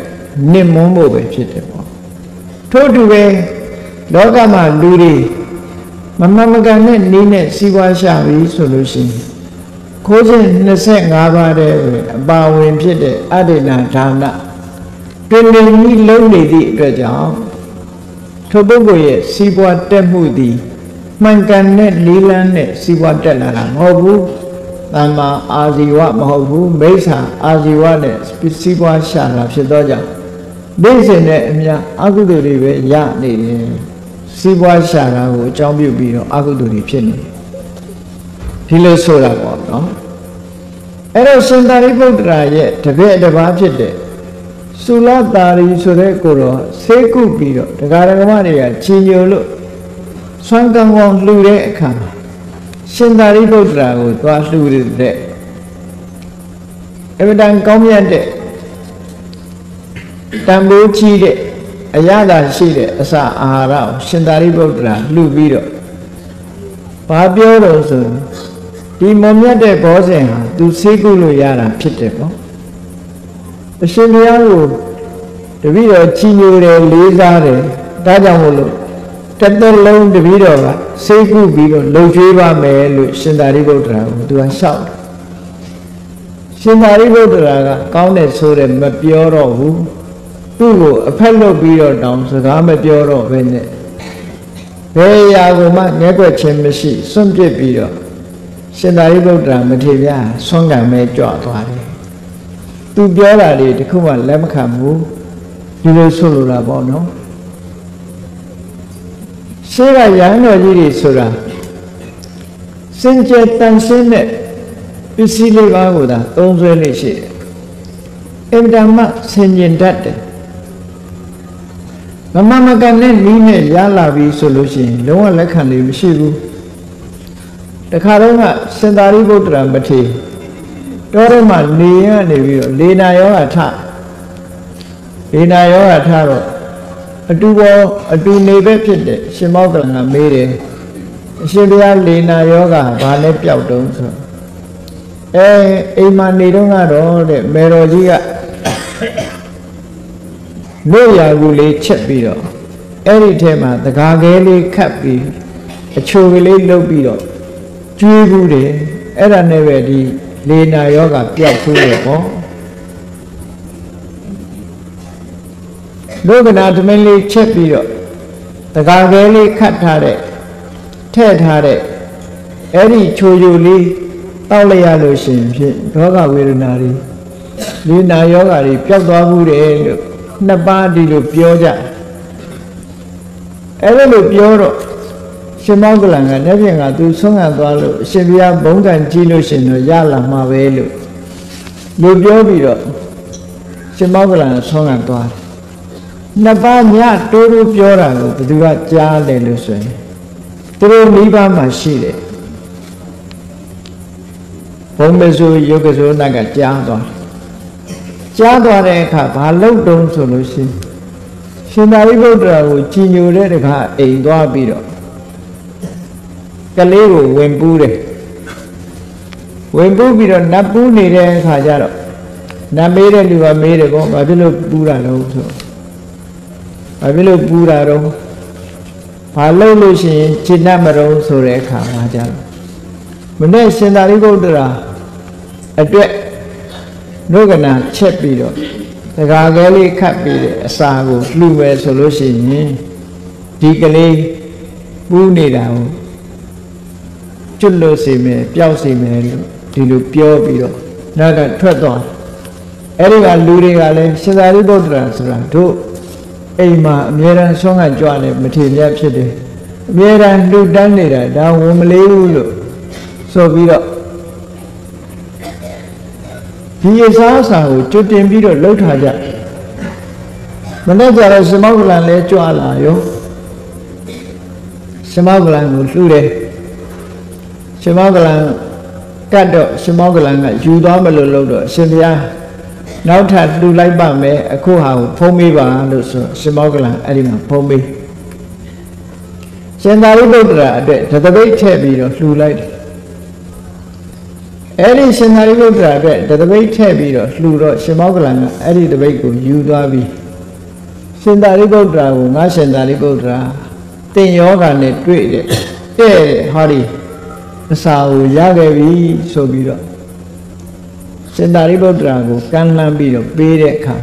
[SPEAKER 1] နစ်မွန်းဖို့ပဲဖြစ်တယ်ပေါ့ထို့တူပဲလောကမှာလူတွေမမမကန်နဲ့နေနဲ့စီးပွားရှာပြီဆိုလို့ရှိရင်ခိုးခြင်း25ပါးတဲ့အပါဝင်ဖြစ်တဲ့အဋ္ဌိနာဒါနတွင်တွင်ကြီးလုံးနေသည့်အတွက်ကြောင့်ထိုပုဂ္ဂိုလ်ရဲ့စီးပွားတက်မှုသည်မှန်ကန်တဲ့လေးလန်းနဲ့စီးပွားတက်လာတာမဟုတ်ဘူး တမ္မာအာဇီဝမဟုတ်ဘူးမိစ္ဆာအာဇီဝနဲ့စီးပွားရှာတာဖြစ်သောကြောင့်ဒိဋ္ဌိနဲ့အမြအကုသိုလ်တွေပဲရနေတယ်စီးပွားရှာတာကိုအကြောင်းပြုပြီးတော့အကုသိုလ်တွေဖြစ်နေတယ်ဒီလိုဆိုတာပေါ့နော်အဲ့တော့ရှင်သာရိပုတ္တရာရဲ့တပည့်တစ်ပါးဖြစ်တဲ့သုလတာရီဆိုတဲ့ကိုတော့ဆေးကုပြီးတော့တရားဓမ္မတွေကချီညိုလို့ဆွမ်းကံကောင်လှူတဲ့အခါမှာ ရှင်သာရိပုတ္တရာကိုသွားလှူတဲ့အဗဒံကောင်းမြတ်တဲ့တန်ဖိုးကြီးတဲ့အရသာရှိတဲ့အစာအာဟာရကိုရှင်သာရိပုတ္တရာလှူပြီးတော့ဘာပြောတော့ဆိုဒီမုံမြတ်တဲ့ဘောဇင်ဟာသူဆေးကုလို့ရတာဖြစ်တယ်ပေါ့အရှင်ဘုရားကိုတပည့်တော်ချီးညိုတယ်လေးစားတယ်ဒါကြောင့်မို့လို့ တစ်သက်လုံးတပည့်တော်ကဆေးကုပြီးတော့လှုပ်ကျွေးပါမယ်လို့ရှင်သာရိပုတ္တရာကိုသူကလျှောက်တယ်ရှင်သာရိပုတ္တရာကကောင်းတဲ့ဆိုတဲ့မပြောတော့ဘူးသူ့ကိုအဖက်လုပ်ပြီးတော့တောင်းစကားမပြောတော့ဘဲနဲ့ဘယ်ရာကိုမှငဲကွက်ခြင်းမရှိစွန့်ပစ်ပြီးတော့ရှင်သာရိပုတ္တရာမထေရဆွမ်းကံမဲ့ကြွသွားတယ်သူပြောတာတွေတခုမှလက်မခံဘူးဒီလိုဆိုလိုတာပေါ့နော် ရှေးကရဟန်းတော်ကြီးတွေဆိုတာစင်ကြယ်တန်ရှင်းတဲ့ပစ္စည်းလေးပါးကိုသာသုံးဆွဲလေးရှိတယ်အင်တာမဆင်ကျင်တတ်တယ်မမမကန်နဲ့နီးနဲ့ရလာပြီဆိုလို့ရှိရင်လုံးဝလက်ခံလို့မရှိဘူးတခါတော့ကစင်သာရိပုတ္တရာမထေရတောထဲမှာနေရနေပြီးတော့လေနာယောဂထလေနာယောဂထတော့ အတူပေါ်အတူနေပဲဖြစ်တဲ့ရှင်မောကလန်ကမေးတယ်အရှင်ဘုရားလေနာယောဂဘာနဲ့ပျောက်တုံးဆိုအဲအိမ်မှာနေတော့ကတော့တဲ့မေတော်ကြီးကလို့ရာကူလေးချက်ပြီးတော့အဲ့ဒီထဲမှာတကားခဲလေးခတ်ပြီးအချိုကလေးလှုပ်ပြီးတော့ကျွေးဘူးတယ်အဲ့ဒါနဲ့ပဲဒီလေနာယောဂပျောက်ဘူးလေပေါ့ လောကနာသမင်းလေးချက်ပြီးတော့တကားခဲလေးခတ်ထားတဲ့ထည့်ထားတဲ့အဲ့ဒီချိုချိုလေးတောက်လိုက်ရလို့ရှိရင်ဖြင့်ဒေါဂဝေဒနာတွေလေနာယောဂတွေပျောက်သွားဘူးတယ်လို့နှစ်ပါးဒီလိုပြောကြအဲ့ဒါလိုပြောတော့ရှင်မောကလန်ကလက်ဖြင့်ကသူဆုံးခံသွားလို့အရှင်ဘုရားဘုံကံကြည့်လို့ရှင်တော့ရလာမှာပဲလို့လူပြောပြီးတော့ရှင်မောကလန်ဆုံးခံသွားတယ် နှစ်ပါးညတိုးတိုးပြောတာကိုဘယ်သူကကြားတယ်လို့ဆိုရင်သူတို့မိဘမှာရှိတယ်ဘုံမဆိုယုတ်ကဆိုနတ်ကကြားသွားကြားသွားတဲ့အခါဘာလုပ်တုံးဆိုလို့ရှိရင်ရှင်သာရိပုတ္တရာကိုကြည်ညိုတဲ့တခါအိမ်သွားပြီးတော့ကလေးကိုဝင်ပူးတယ်ဝင်ပူးပြီးတော့နတ်ပူးနေတဲ့အခါကျတော့နတ်မေးတဲ့လူကမေးတယ်ပေါ့ဘာဖြစ်လို့ပူးတာလဲဆို ဘာဖြစ်လို့ပူးတာတော့ဘာလုပ်လို့ရှိရင်จิตနမရုံဆိုတဲ့အခါမှာကျတော့မနေ့ရှင်သာရိပုတ္တရာအတွက်နှုတ်ကနာချက်ပြီးတော့တကားကလေးခတ်ပြီးတဲ့အစာကိုလှူမယ်ဆိုလို့ရှိရင်ဒီကလေးပူးနေတာကိုကျွတ်လို့စီမယ်ပျောက်စီမယ်လို့ဒီလိုပြောပြီးတော့နောက်ကထွက်သွားအဲ့ဒီကလူတွေကလည်းရှင်သာရိပုတ္တရာဆိုတာတို့ အိမ်မှာအမြဲတမ်းဆွမ်းကကြွတယ်မထေမြတ်ဖြစ်တယ်အမြဲတမ်းလှူတန်းနေတာဒါဝင်မလေးဘူးလို့ဆိုပြီးတော့ဒီအစားအစာကိုကျွတ်တင်ပြီးတော့လှုပ်ထားကြမနေ့ကျတော့ရှမောကလန်လဲကြွလာရောရှမောကလန်ကိုလှူတယ်ရှမောကလန်ကတ်တော့ရှမောကလန်ကယူသွားမလို့လို့တော့ရှင်ဘုရား နောက်ထပ်လှူလိုက်ပါမယ်အခုဟာကိုဖုံးမေးပါလို့ဆိုရှင်မောကလန်အဲ့ဒီမှာဖုံးမေးရှင်သာရိပုတ္တရာအတွက်တသပိတ်ထည့်ပြီးတော့လှူလိုက်တယ်အဲ့ဒီရှင်သာရိပုတ္တရာအတွက်တသပိတ်ထည့်ပြီးတော့လှူတော့ရှင်မောကလန်ကအဲ့ဒီတပိတ်ကိုယူသွားပြီးရှင်သာရိပုတ္တရာကိုငါရှင်သာရိပုတ္တရာတင်ယောဂာနဲ့တွေ့တဲ့တဲ့ဟောဒီအစာကိုရခဲ့ပြီဆိုပြီးတော့ ရှင်သာရိပုတ္တရာကိုကမ်းလှမ်းပြီးတော့ပေးတဲ့အခါ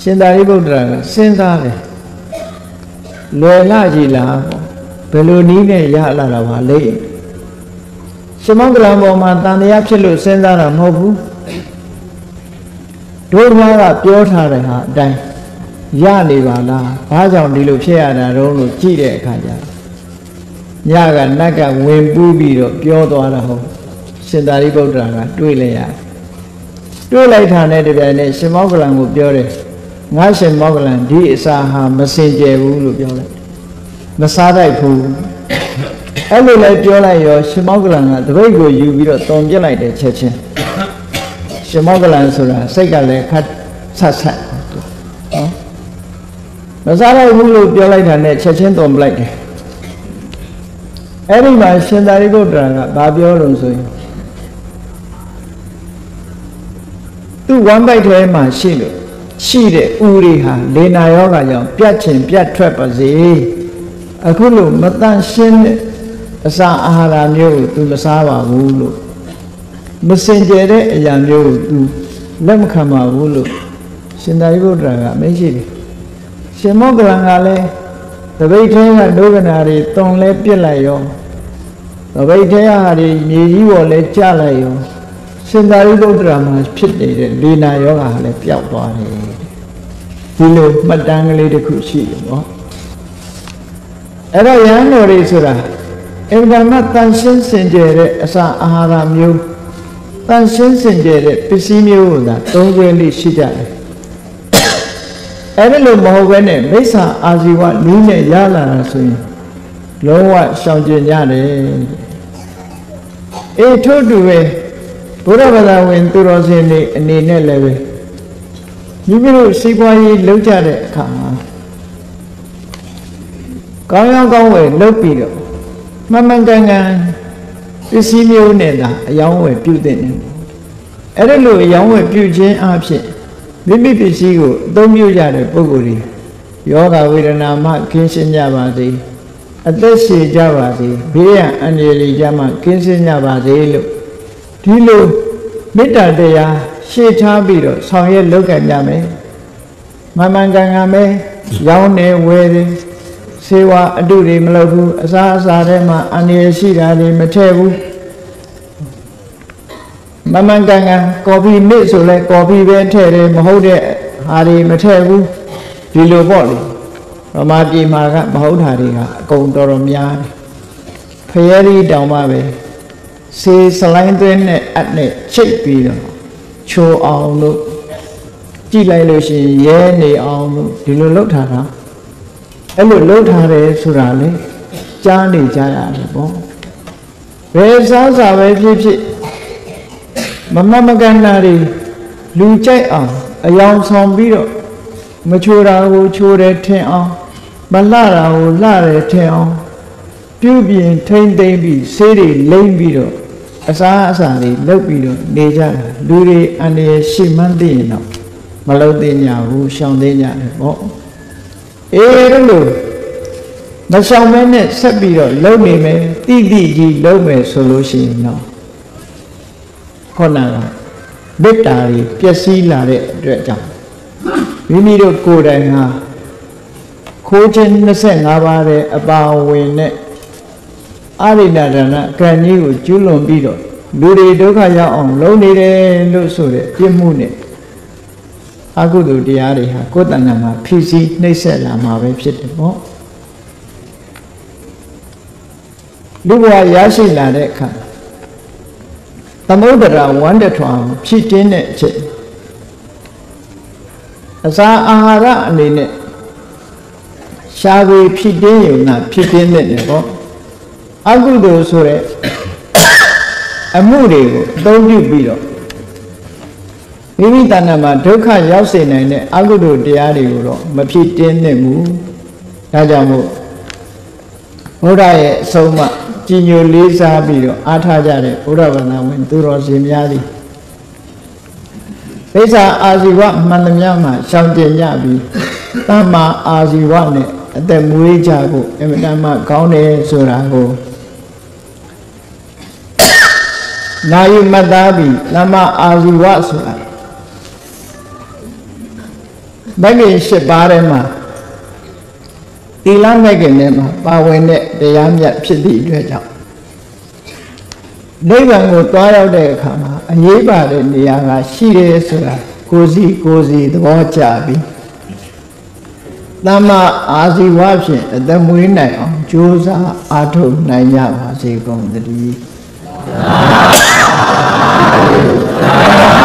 [SPEAKER 1] ရှင်သာရိပုတ္တရာကစဉ်းစားတယ်လွယ်လာကြည်လားဘယ်လိုနည်းနဲ့ရလာတာပါလဲရှမောကလံပေါ်မှာတန်တရားဖြစ်လို့စဉ်းစားတာမဟုတ်ဘူးဒုရမကပြောထားတဲ့ဟာအတိုင်းရနေပါလားဘာကြောင့်ဒီလိုဖြစ်ရတာတုံးလို့ကြည့်တဲ့အခါကျညကနတ်ကဝင်ပူးပြီးတော့ပြောသွားတာဟုတ်ရှင်သာရိပုတ္တရာကတွေးလိုက်ရတွေး လိုက်တာနဲ့တပြိုင်နက်ရှင်မောကလံကိုပြောတယ်ငါရှင်မောကလံဒီအစာဟာမစင်ကြယ်ဘူးလို့ပြောလိုက်မစားတတ်ဘူးအဲ့လိုလည်းပြောလိုက်ရောရှင်မောကလန်ကတပိတ်ကိုယူပြီးတော့တုံပြစ်လိုက်တယ်ချက်ချင်းရှင်မောကလန်ဆိုတာစိတ်ကလည်းခတ်ဆက်ဆက်နော်မစားတော့ဘူးလို့ပြောလိုက်တာနဲ့ချက်ချင်းတုံပလိုက်တယ်အဲ့ဒီမှာရှင်သာရိပုတ္တရာကဘာပြောလို့ဆိုရင် သူ့ဝမ်းပိုက်ထဲမှာရှိလို့ရှိတဲ့ဥရိဟာလေနာယောဂကြောင့်ပြတ်ချင်ပြတ်ထွက်ပါစေအခုလို့မတန့်ရှင်းတဲ့အစာအာဟာရမျိုးကို तू မစားပါဘူးလို့မစင်ကြယ်တဲ့အရာမျိုးကို तू လက်မခံပါဘူးလို့ရှင်သာရိပုတ္တရာကအမိန့်ရှိတယ်ရှင်မောကလန်ကလည်းတပိတ်ထဲကဒုက္ခနာတွေတုံလဲပြစ်လိုက်ရောတပိတ်ထဲကဟာတွေမြေကြီးပေါ်လဲကျလိုက်ရော ရှင်သာရိပုတ္တရာမှာဖြစ်နေတဲ့လေနာယောဂါလည်းပျောက်သွားတယ်ဒီလိုမှတ်တမ်းကလေးတစ်ခုရှိတယ်နော်အဲ့တော့ရဟန်းတော်တွေဆိုတာအင်္ဂါမတန်ရှင်းစင်ကြယ်တဲ့အစာအာဟာရမျိုးတန်ရှင်းစင်ကြယ်တဲ့ပစ္စည်းမျိုးကိုသာသုံးခွင့်လေးရှိကြတယ်အဲ့ဒါလို့မဟုတ်ဘဲနဲ့မိစ္ဆာအာဇီဝနည်းနဲ့ရလာတာဆိုရင်လုံးဝရှောင်ကျင်ကြတယ်အေးထို့တူပဲ ဘုရားဘာသာဝင် သူတော်စင်တွေအနေနဲ့လည်းပဲမိမိတို့စိတ်ပွားရေးလုပ်ကြတဲ့အခါမှာကောင်းရောင်းကောင်းဝယ်လုပ်ပြီးတော့မှန်မှန်ကန်ကန်ပစ္စည်းမျိုးနဲ့သာအယောင်းဝယ်ပြုတဲ့နေအဲ့ဒါလို့အယောင်းဝယ်ပြုခြင်းအဖြစ်မိမိပစ္စည်းကိုအသုံးပြုကြတဲ့ပုဂ္ဂိုလ်တွေယောဂဝေဒနာမှကင်းရှင်းကြပါစေအသက်ရှည်ကြပါစေဘေးရန်အန္တရာယ်ကြမှကင်းရှင်းကြပါစေလို့ ဒီလိုမေတ္တာတရားရှေ့ထားပြီးတော့ဆောင်ရွက်လုပ်ကြကြမယ်မမှန်ကန်ကန်ပဲရောင်းနေဝယ်တယ်စေဝါအတုတွေမလုပ်ဘူးအစားအစာထဲမှာအန္တရာယ်ရှိတာတွေမထည့်ဘူးမမှန်ကန်ကန်ကော်ဖီနစ်ဆိုလဲကော်ဖီပဲထည့်တယ်မဟုတ်တဲ့ဟာတွေမထည့်ဘူးဒီလိုပေါ့လေဗမာပြည်မှာကမဟုတ်တာတွေကအကုန်တော်တော်များတယ်ဖရဲရီတောင်မှပဲ စေစလိုင်းသွင်းနဲ့အပ်နဲ့ချိတ်ပြီးတော့ချိုးအောင်လို့ကြည့်လိုက်လို့ရှိရင်ရဲနေအောင်လို့ဒီလိုလုပ်ထားတာအဲ့လိုလုပ်ထားတယ်ဆိုတာလေကြားနေကြရတယ်ပေါ့ဘယ်စားစာပဲဖြစ်ဖြစ်မမမကန်တာတွေလူကြိုက်အောင်အယောင်ဆောင်ပြီးတော့မချိုတာကိုချိုတယ်ထင်အောင်မလှတာကိုလှတယ်ထင်အောင်ပြုပြင်ထိမ့်သိမ့်ပြီးဆေးတွေလိမ့်ပြီးတော့ အစားအစာတွေလုပ်ပြီးတော့နေကြတာလူတွေအန္တရာယ်ရှိမှန်းသိရင်တော့မလုပ်သေးကြဘူးရှောင်သေးကြတယ်ပေါ့အေးအဲ့လိုမရှောင်မဲနဲ့ဆက်ပြီးတော့လုပ်နေမယ်တိတိကြီးလုပ်မယ်ဆိုလို့ရှိရင်တော့ခေါဏကမေတ္တာတွေပျက်စီးလာတဲ့အတွက်ကြောင့်မိမိတို့ကိုယ်တိုင်ဟာခိုးခြင်း25ပါးတဲ့အပါဝင်နဲ့ အရိဏဒနာကံကြီးကိုကျူးလွန်ပြီးတော့လူတွေဒုက္ခရောက်အောင်လုပ်နေတယ်လို့ဆိုတဲ့ပြစ်မှုနဲ့အကုသိုလ်တရားတွေဟာကိုယ်တဏ္ဍာမှာဖြည့်ဆည်းနှိမ့်ဆက်လာမှာပဲဖြစ်တယ်ပေါ့လူဘဝရရှိလာတဲ့အခါသမုဒ္ဒရာဝန္တထွာဖြစ်တင်းတဲ့အချက်အစာအာဟာရအနေနဲ့ရှားပြီးဖြစ်တင်းရုံကဖြစ်တင်းတဲ့နေပေါ့ အကုသိုလ်ဆိုတဲ့အမှုတွေကိုအသုံးပြုပြီးတော့မိမိတဏ္ဍာမှာဒုက္ခရောက်စေနိုင်တဲ့အကုသိုလ်တရားတွေကိုတော့မဖြစ်တင်းသင့်ဘူးဒါကြောင့်မို့ဘုရားရဲ့အဆုံးအမကြီးညိုလေးစားပြီးတော့အားထားကြတဲ့ဘုရားဗန္ဒဝင်သူတော်စင်များသည်သိစ္စာအာဇီဝမှန်သမျှမှာရှောင်ကျင်ကြပြီးတမ္မာအာဇီဝနဲ့အသက်မွေးကြဖို့အမြဲတမ်းကောင်းတယ်ဆိုတာကို နာယုမတ်သားပြီးတမ္မာအာဇီဝဆိုတာမဂ္ဂင်၈ပါးထဲမှာသီလမဲ့ခင်ထဲမှာပါဝင်တဲ့တရားမြတ်ဖြစ်သည့်အတွက်ကြောင့်နိဗ္ဗာန်ကိုသွားရောက်တဲ့အခါမှာအရေးပါတဲ့နေရာကရှိတယ်ဆိုတာကိုယ်စီကိုယ်စီသဘောကျပြီသမ္မာအာဇီဝဖြင့်အသက်မွေးနိုင်အောင်ကြိုးစားအားထုတ်နိုင်ကြပါစေကုန်သတည်း Amén.